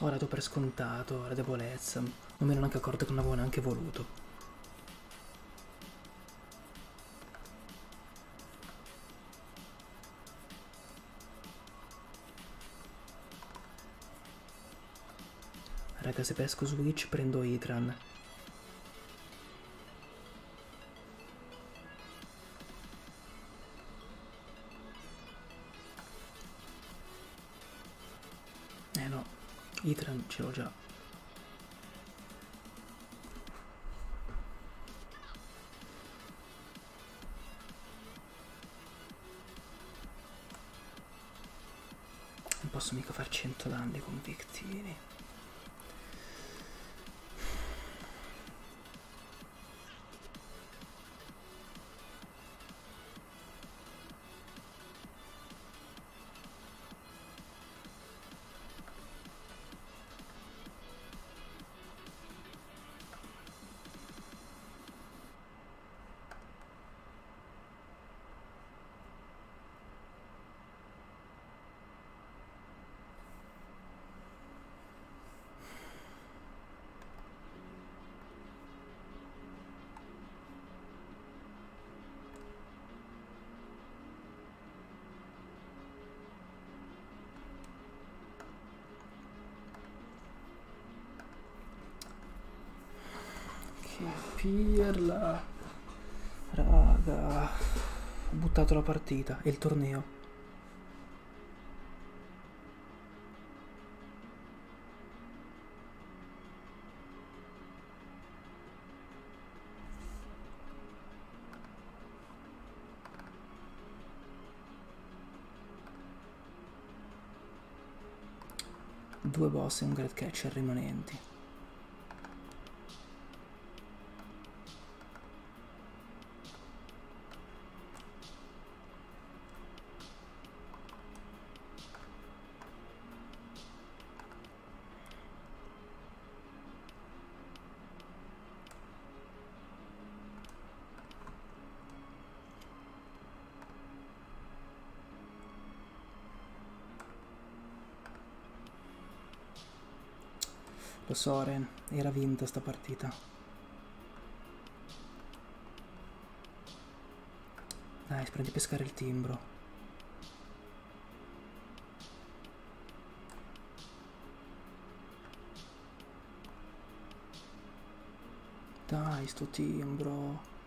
Ora do per scontato la debolezza. Non mi ero neanche accorto che non avevo neanche voluto. se pesco Switch prendo Itran. Eh no, Itran ce l'ho già. Non posso mica far 100 danni con Victini. Pirla. Raga. Ho buttato la partita e il torneo. Due boss e un great catcher rimanenti. Lo so, Ren, era vinta sta partita. Dai, prendi a pescare il timbro. Dai, sto timbro.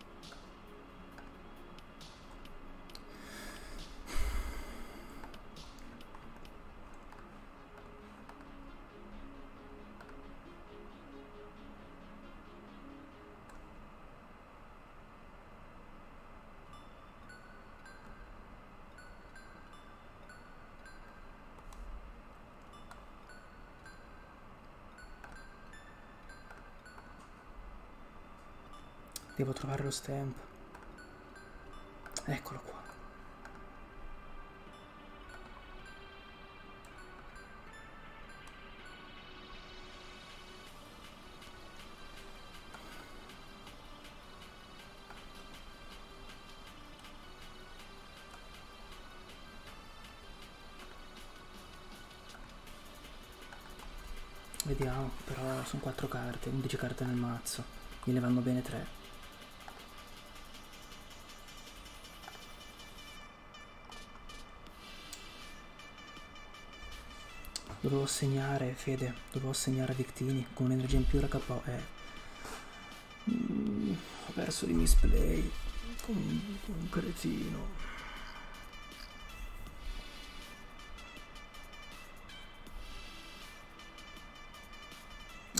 Devo trovare lo stamp. Eccolo qua. Vediamo, però sono quattro carte, 11 carte nel mazzo, me ne vanno bene tre. Dovevo segnare, Fede, dovevo segnare Victini con un'energia in più era KO. Eh. Mm, ho perso di misplay. Con un cretino.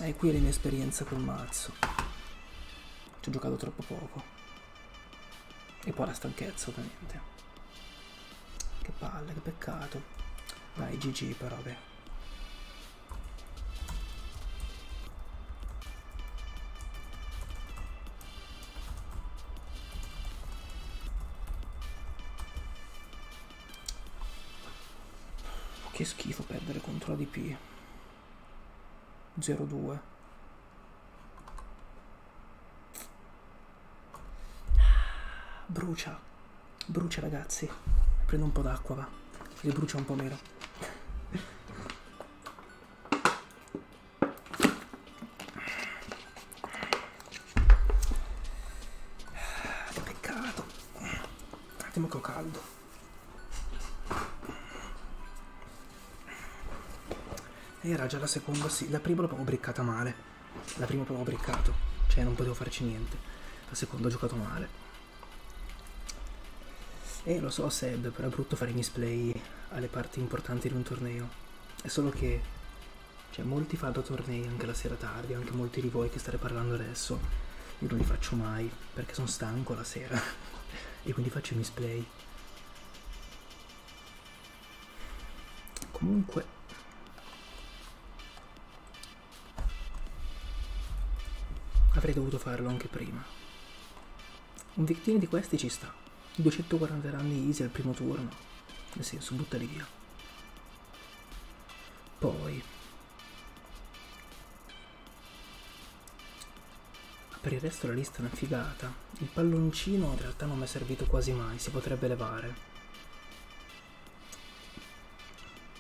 E qui è la mia esperienza col mazzo. Ci ho giocato troppo poco. E poi la stanchezza, ovviamente. Che palle, che peccato. Dai, GG però, beh. 0-2. Brucia. Brucia ragazzi. Prendo un po' d'acqua va. Così brucia un po' meno. Era già la seconda, sì. La prima l'ho proprio briccata male. La prima proprio briccato. Cioè non potevo farci niente. La seconda ho giocato male. E lo so Seb, però è brutto fare i misplay alle parti importanti di un torneo. È solo che cioè, molti fanno tornei anche la sera tardi, anche molti di voi che state parlando adesso. Io non li faccio mai perché sono stanco la sera e quindi faccio i misplay. Comunque avrei dovuto farlo anche prima. Un Victini di questi ci sta. 240 danni easy al primo turno. Nel senso, buttali via. Poi... Per il resto la lista è una figata. Il palloncino in realtà non mi è servito quasi mai, si potrebbe levare.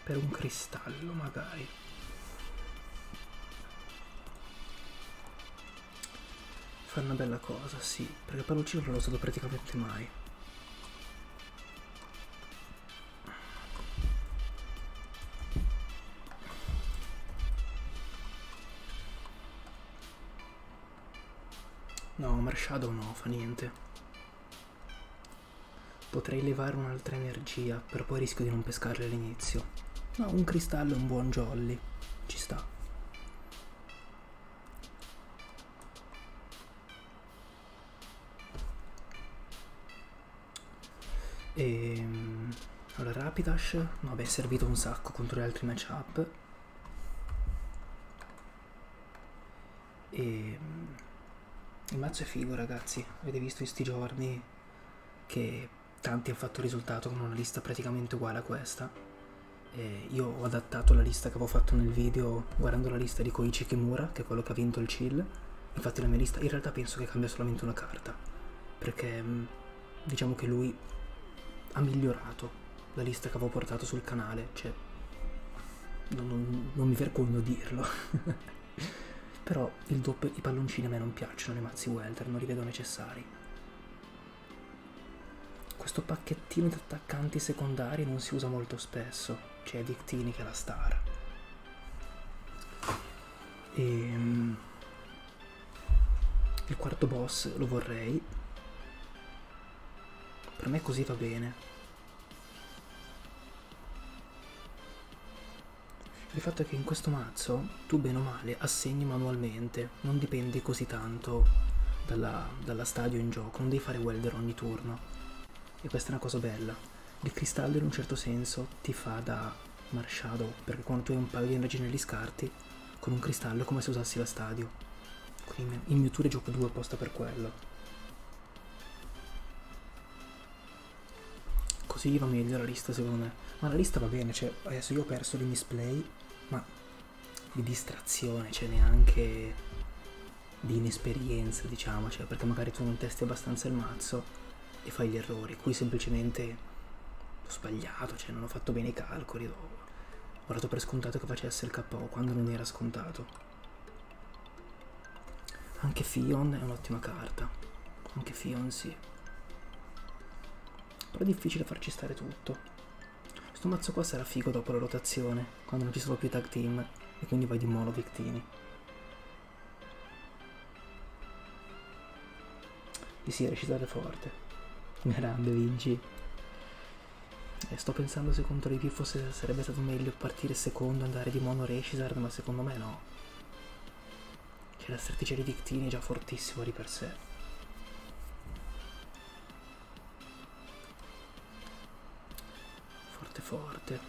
Per un cristallo magari. Fa una bella cosa, sì, perché palloncino non l'ho usato praticamente mai. No, Marshadow no, fa niente. Potrei levare un'altra energia, però poi rischio di non pescarle all'inizio. No, un cristallo è un buon jolly. Ci sta. E... Ehm, allora, Rapidash, no, beh, è servito un sacco contro gli altri matchup. E... Il mazzo è figo, ragazzi. Avete visto in sti giorni che tanti hanno fatto risultato con una lista praticamente uguale a questa. E io ho adattato la lista che avevo fatto nel video guardando la lista di Koichi Kimura, che è quello che ha vinto il chill. Infatti la mia lista in realtà penso che cambia solamente una carta. Perché diciamo che lui ha migliorato la lista che avevo portato sul canale, cioè non, non, non mi vergogno a dirlo. Però il doppio, i palloncini a me non piacciono nei mazzi welter, non li vedo necessari. Questo pacchettino di attaccanti secondari non si usa molto spesso, c'è Victini che è la star. E ehm, il quarto boss lo vorrei, per me così va bene. Il fatto è che in questo mazzo tu bene o male assegni manualmente, non dipendi così tanto dalla, dalla stadio in gioco, non devi fare welder ogni turno. E questa è una cosa bella. Il cristallo in un certo senso ti fa da marshadow, perché quando tu hai un paio di energie negli scarti, con un cristallo è come se usassi la stadio. Quindi in Mewtwo gioco due apposta per quello. Così va meglio la lista secondo me. Ma la lista va bene, cioè adesso io ho perso di misplay, ma di distrazione, cioè neanche di inesperienza, diciamo, cioè perché magari tu non testi abbastanza il mazzo e fai gli errori. Qui semplicemente ho sbagliato, cioè non ho fatto bene i calcoli, ho, ho dato per scontato che facesse il KO quando non era scontato. Anche Fion è un'ottima carta. Anche Fion sì. Però è difficile farci stare tutto. Questo mazzo qua sarà figo dopo la rotazione, quando non ci sono più tag team, e quindi vai di mono Victini. E sì, recitate forte. Grande, Vinci. E sto pensando se contro i P fosse sarebbe stato meglio partire secondo e andare di mono Reshisard, ma secondo me no. Cioè la strategia di Victini è già fortissima di per sé. Forte.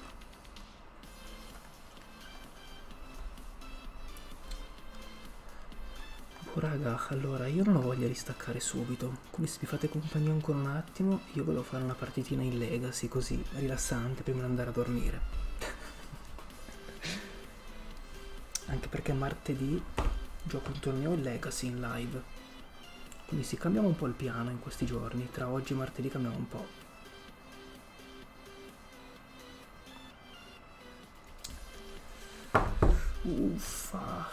Forte oh raga allora io non ho voglia di staccare subito. Quindi se mi fate compagnia ancora un attimo io volevo fare una partitina in legacy così rilassante prima di andare a dormire. Anche perché martedì gioco un torneo in legacy in live. Quindi sì cambiamo un po' il piano in questi giorni tra oggi e martedì cambiamo un po' Uffa.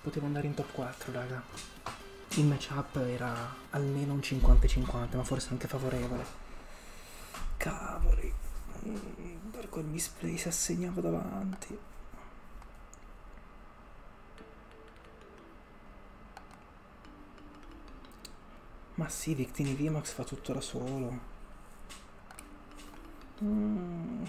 Potevo andare in top 4, raga. Il matchup era almeno un 50-50, ma forse anche favorevole. Cavoli. Mm, per quel misplay si assegnava davanti. Ma sì, Victini VMAX fa tutto da solo. Mm.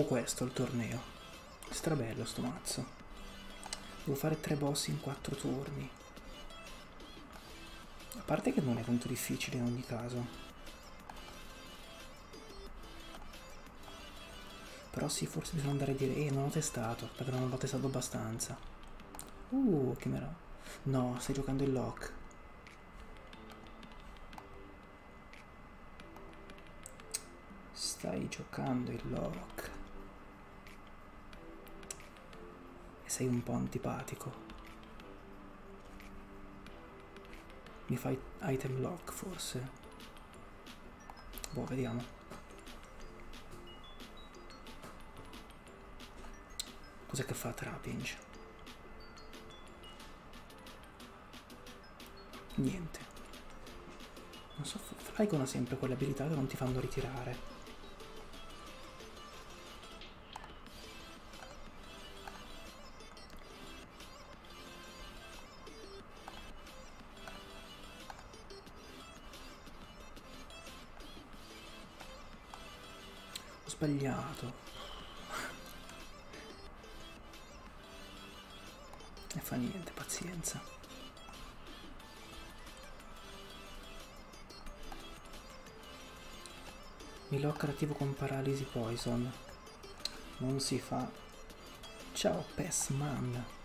Gioco questo al torneo. Strabello sto mazzo. Devo fare tre boss in quattro turni. A parte che non è tanto difficile in ogni caso. Però sì, forse bisogna andare a dire, eh, non ho testato, perché non l'ho testato abbastanza. Uh, che mera... No, stai giocando il lock. Stai giocando il lock. Sei un po' antipatico. Mi fai item lock forse? Boh, vediamo. Cos'è che fa Trapinge? Niente. Non so, Flygon ha sempre quelle abilità che non ti fanno ritirare. Sbagliato. E fa niente, pazienza. Mi locca attivo con paralisi poison. Non si fa. Ciao Pessman.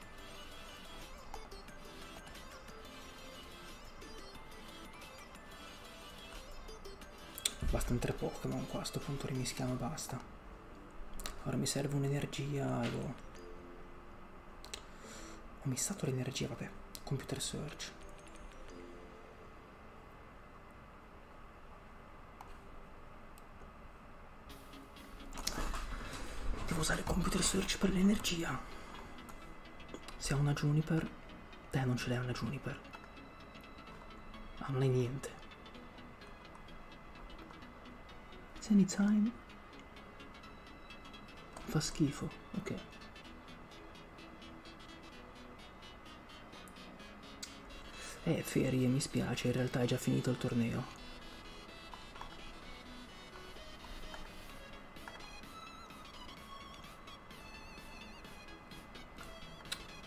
Bastano tre Pokémon qua, a sto punto rimischiamo e basta. Ora mi serve un'energia e ho... Missato l'energia, vabbè. Computer search. Devo usare computer search per l'energia. Se ha una Juniper... Eh, non ce l'hai una Juniper. Ah, non hai niente. Anytime fa schifo, ok. Eh, ferie, mi spiace, in realtà è già finito il torneo.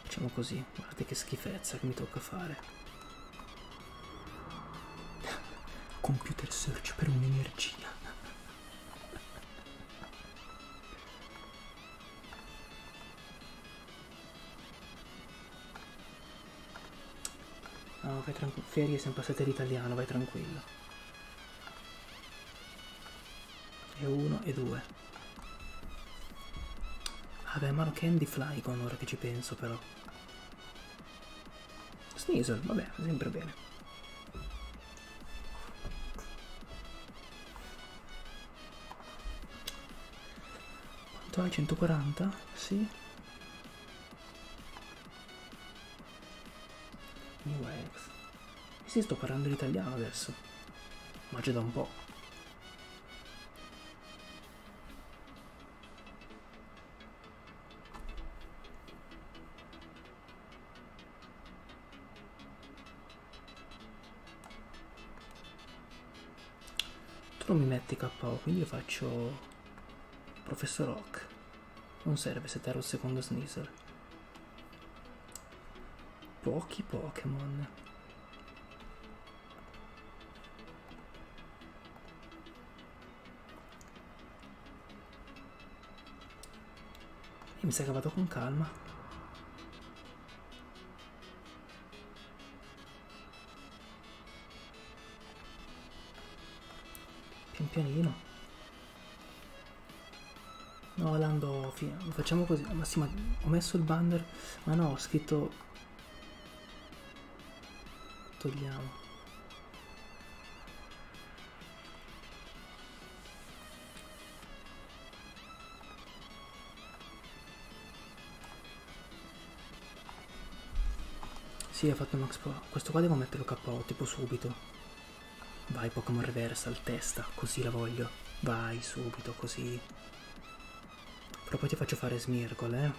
Facciamo così, guardate che schifezza che mi tocca fare. Computer search per un'energia. Vai tranquillo. Ferie sempre passate l'italiano, vai tranquillo. E uno e due. Vabbè, ma Candy Flygon ora che ci penso però. Sneasel, vabbè, sempre bene. Quanto hai? 140? Sì. Sì, sto parlando l'italiano adesso. Ma già da un po'. Tu non mi metti KO, quindi io faccio Professor Rock. Non serve se terrò il secondo sneezer pochi Pokémon. E mi sa che vado con calma. Pian pianino. No, Lando, facciamo così. Ma sì, ma ho messo il banner. Ma no, ho scritto togliamo Sì, ha fatto Max Pro. Questo qua devo metterlo KO, tipo subito. Vai, Pokémon Reversal, testa, così la voglio. Vai, subito, così. Però poi ti faccio fare Smirgol, eh.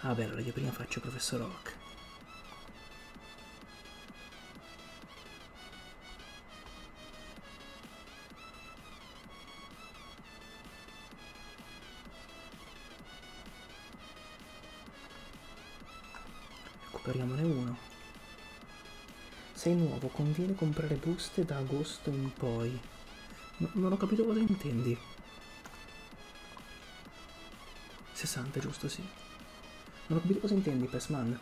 Ah beh, allora io prima faccio professor Rock. Conviene comprare buste da agosto in poi. No, non ho capito cosa intendi. 60, giusto? Sì. Non ho capito cosa intendi, Pesman.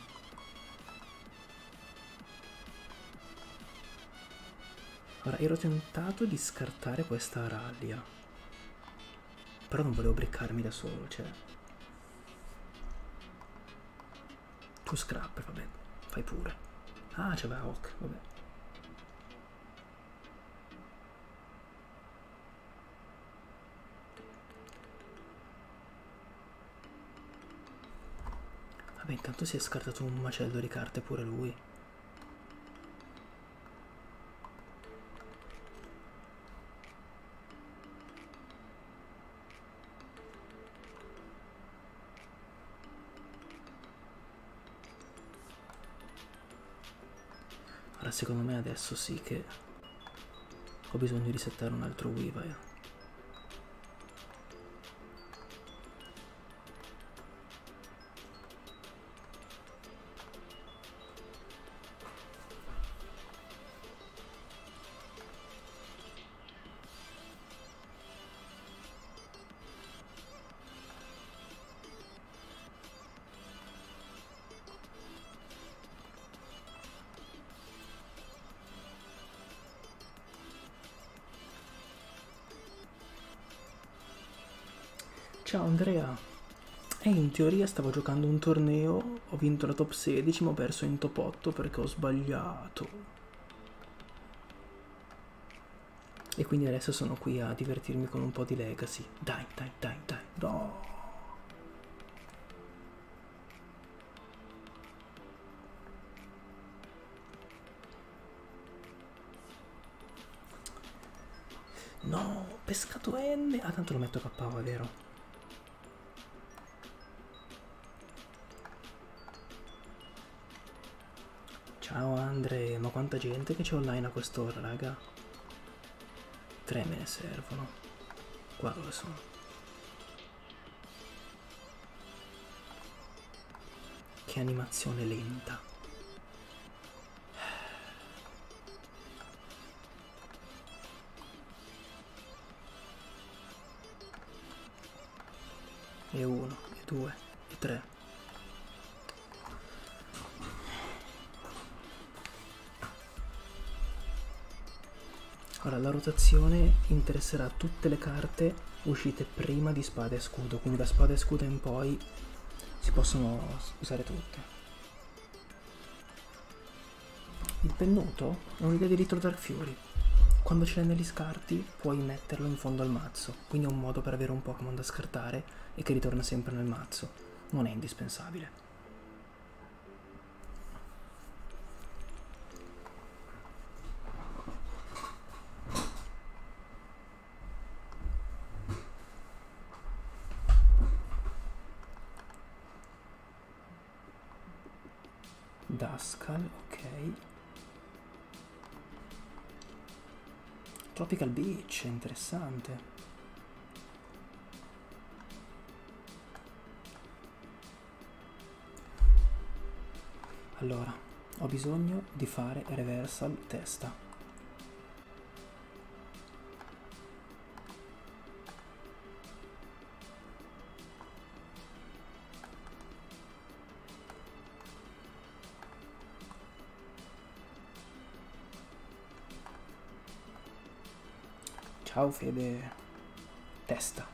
Ora, ero tentato di scartare questa raglia. Però non volevo briccarmi da solo, cioè... Tu scrap, vabbè, fai pure. Ah, c'aveva Hawk, vabbè. Intanto si è scartato un macello di carte pure lui. Ora secondo me adesso sì che ho bisogno di settare un altro Weavile. Andrea, e in teoria stavo giocando un torneo, ho vinto la top 16 ma ho perso in top 8 perché ho sbagliato. E quindi adesso sono qui a divertirmi con un po' di legacy. Dai, dai, dai, dai, no. No, pescato N. Ah, tanto lo metto è vero. Ciao Andre, ma quanta gente che c'è online a quest'ora, raga? Tre me ne servono. Qua dove sono? Che animazione lenta. E uno, e due, e tre. Ora la rotazione interesserà tutte le carte uscite prima di spada e scudo, quindi da spada e scudo in poi si possono usare tutte. Il pennuto è un'idea di Little Dark Fury. Quando ce l'hai negli scarti puoi metterlo in fondo al mazzo, quindi è un modo per avere un Pokémon da scartare e che ritorna sempre nel mazzo. Non è indispensabile. Interessante. Allora, ho bisogno di fare reversal testa. Ciao Fede. Testa.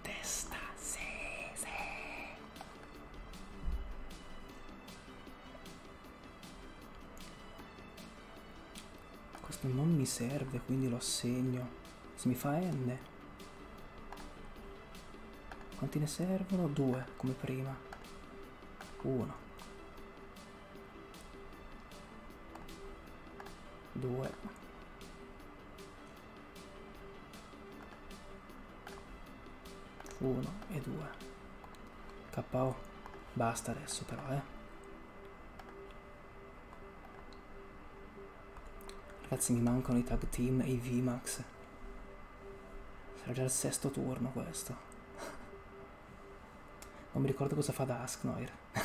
Testa, sì, sì. Questo non mi serve, quindi lo assegno. Se mi fa N. Quanti ne servono? Due, come prima. Uno. Due. 1 e 2 KO basta adesso però eh. Ragazzi mi mancano i tag team e i VMAX. Sarà già il sesto turno questo. Non mi ricordo cosa fa Dusknoir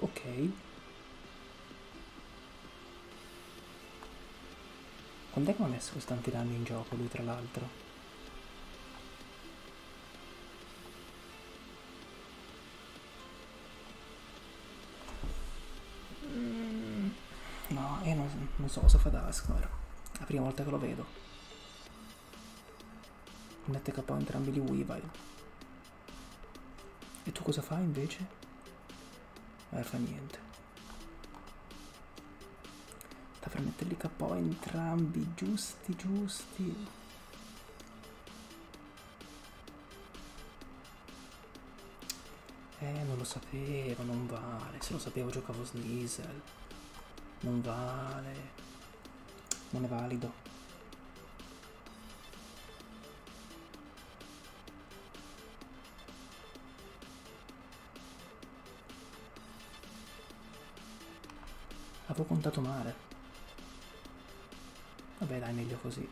Ok. Quando è che mi ha messo così tanti danni in gioco lui tra l'altro? Mm, no, io non, non so cosa fa Dusknoir. È la prima volta che lo vedo. Mette KO entrambi gli Weavile. E tu cosa fai invece? Eh, fa niente. Dovrei metterli KO entrambi, giusti, giusti. Eh, non lo sapevo, non vale. Se lo sapevo giocavo Sneasel. Non vale. Non è valido. Avevo contato male. Vabbè dai, meglio così.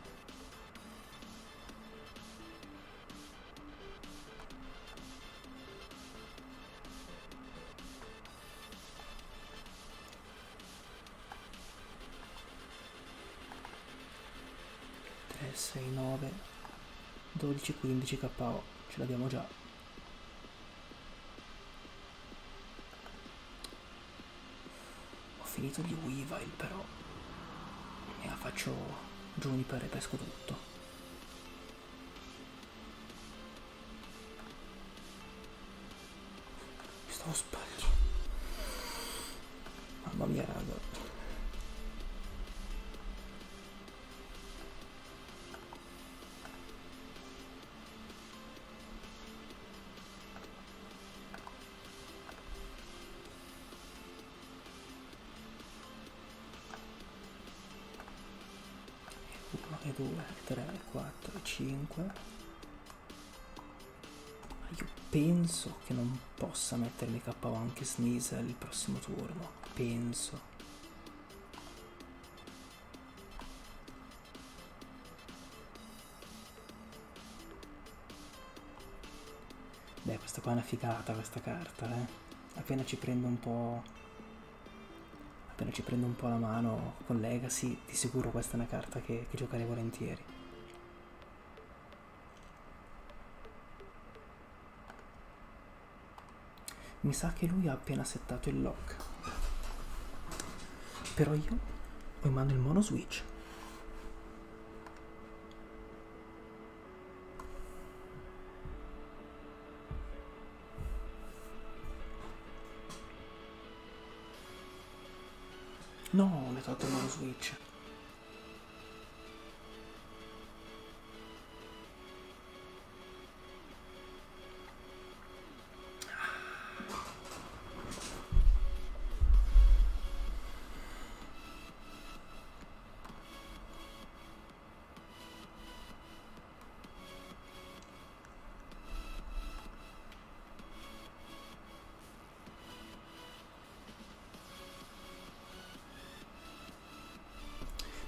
Sei, nove, dodici, quindici KO. Ce l'abbiamo già. Finito gli Weavile però. E la faccio Juniper e pesco tutto. Penso che non possa mettermi KO anche Sneasel il prossimo turno. Penso. Beh, questa qua è una figata questa carta, eh. Appena ci prendo un po'. Appena ci prendo un po' la mano con Legacy, di sicuro questa è una carta che, che giocherei volentieri. Mi sa che lui ha appena settato il lock. Però io ho in mano il mono switch. No, mi ha tolto il mono switch.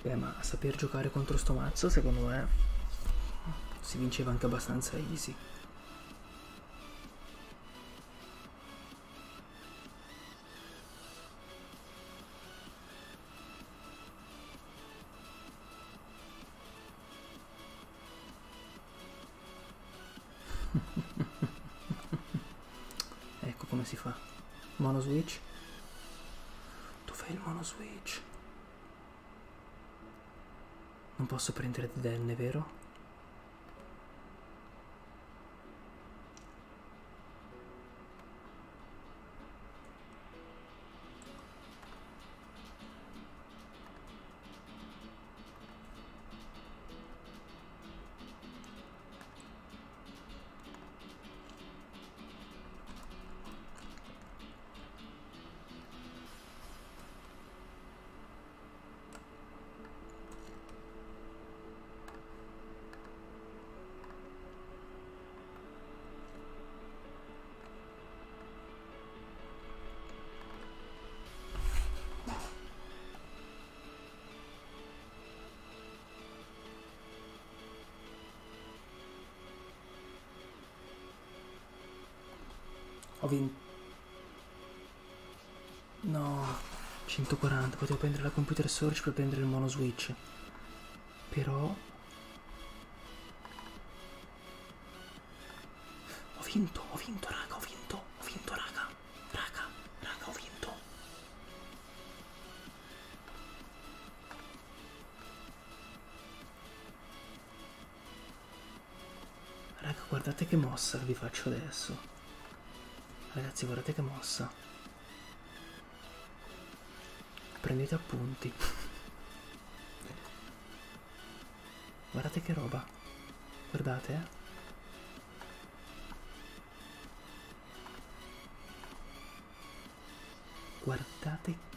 Beh, ma saper giocare contro sto mazzo, secondo me, si vinceva anche abbastanza easy. Posso prendere di denne, vero? Potevo prendere la computer search per prendere il mono switch. Però... Ho vinto, ho vinto, raga, ho vinto, ho vinto, raga. Raga, raga, ho vinto. Raga, guardate che mossa vi faccio adesso. Ragazzi, guardate che mossa. Prendete appunti. Guardate che roba. Guardate, eh. Guardate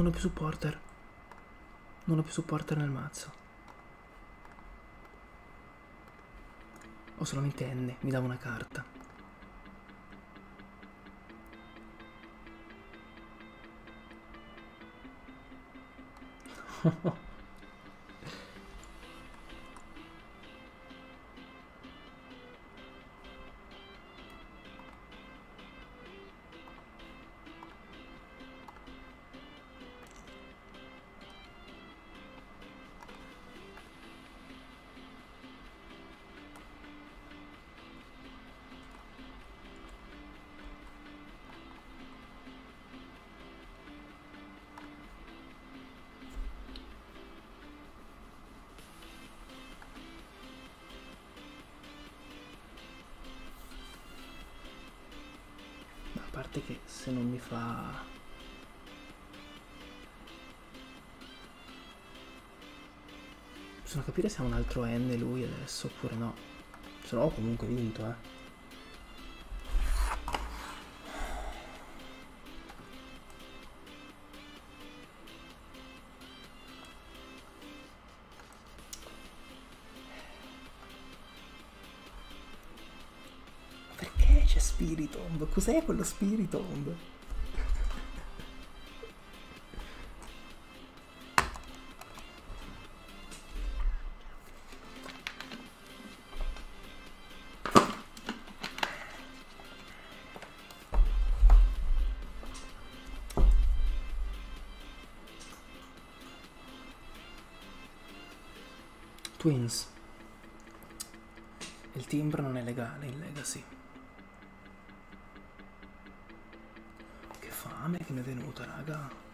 Non ho più supporter. Non ho più supporter nel mazzo. Ho solamente N, mi dava una carta. capire se ha un altro N lui adesso oppure no. Se no ho comunque vinto, eh. Perché c'è Spiritomb? Cos'è quello Spiritomb? Twins. Il timbro non è legale in Legacy. Che fame che mi è venuta, raga.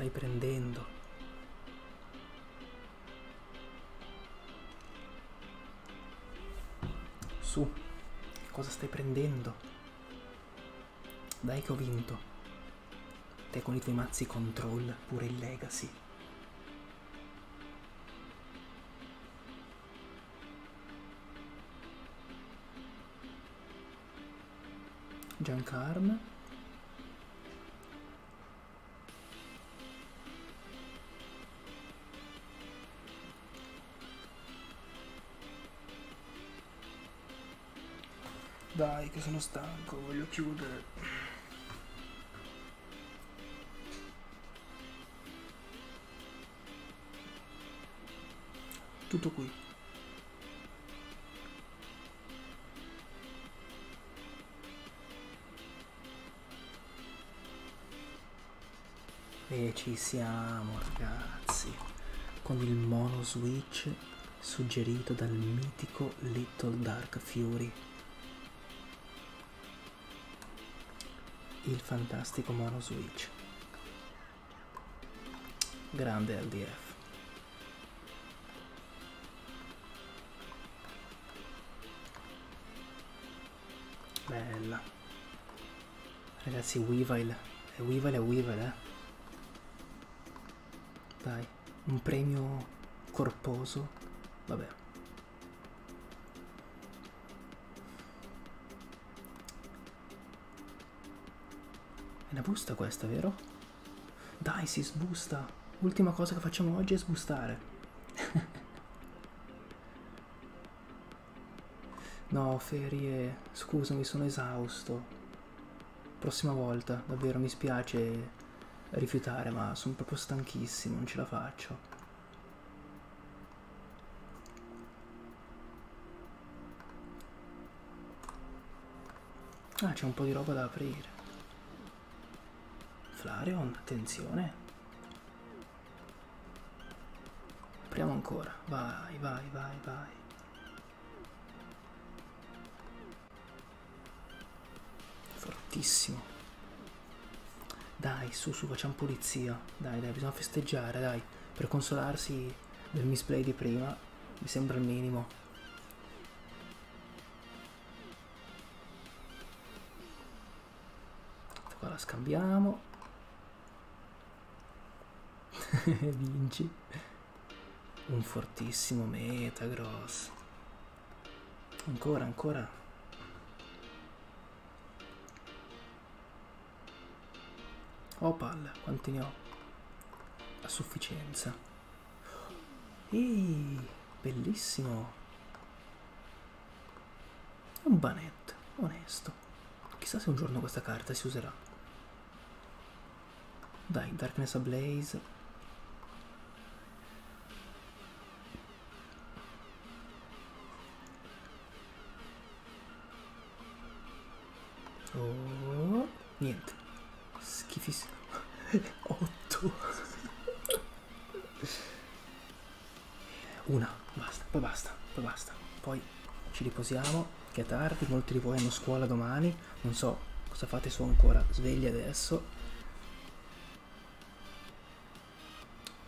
Stai prendendo? Su, cosa stai prendendo? Dai che ho vinto. Te con i tuoi mazzi control, pure il legacy. Giancarm. Dai, che sono stanco, voglio chiudere. Tutto qui. E ci siamo, ragazzi. Con il mono switch suggerito dal mitico Little Dark Fury. Il fantastico mono switch. Grande LDF. Bella. Ragazzi, Weavile. È Weavile, è Weavile, eh. Dai, un premio corposo. Vabbè. È una busta questa, vero? Dai, si sbusta. Ultima cosa che facciamo oggi è sbustare. no, ferie. Scusami, sono esausto. Prossima volta, davvero mi spiace rifiutare, ma sono proprio stanchissimo, non ce la faccio. Ah, c'è un po' di roba da aprire. Flareon, attenzione. Apriamo ancora. Vai, vai, vai, vai. Fortissimo. Dai, su, su, facciamo pulizia. Dai, dai, bisogna festeggiare, dai. Per consolarsi del misplay di prima, mi sembra il minimo. Qua la scambiamo. Vinci. Un fortissimo Metagross. Ancora, ancora. Oh palla, quanti ne ho? A sufficienza. Ehi, bellissimo. Un banet, onesto. Chissà se un giorno questa carta si userà. Dai, Darkness Ablaze. Riposiamo, che è tardi, molti di voi hanno scuola domani. Non so cosa fate, sono ancora svegli adesso.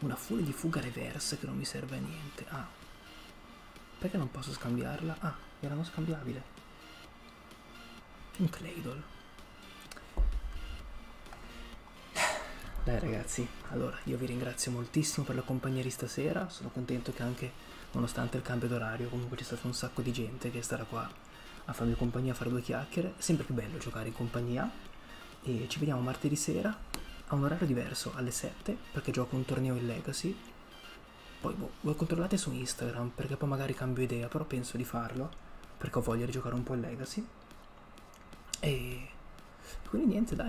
Una furia di fuga reverse che non mi serve a niente. Ah, perché non posso scambiarla? Ah, era non scambiabile. Un Claydol. Dai ragazzi, allora io vi ringrazio moltissimo per la compagnia di stasera, sono contento che anche nonostante il cambio d'orario comunque c'è stato un sacco di gente che starà qua a farmi compagnia a fare due chiacchiere, sempre più bello giocare in compagnia. E ci vediamo martedì sera a un orario diverso, alle 7, perché gioco un torneo in Legacy, poi boh, voi controllate su Instagram perché poi magari cambio idea, però penso di farlo perché ho voglia di giocare un po' in Legacy. E quindi niente dai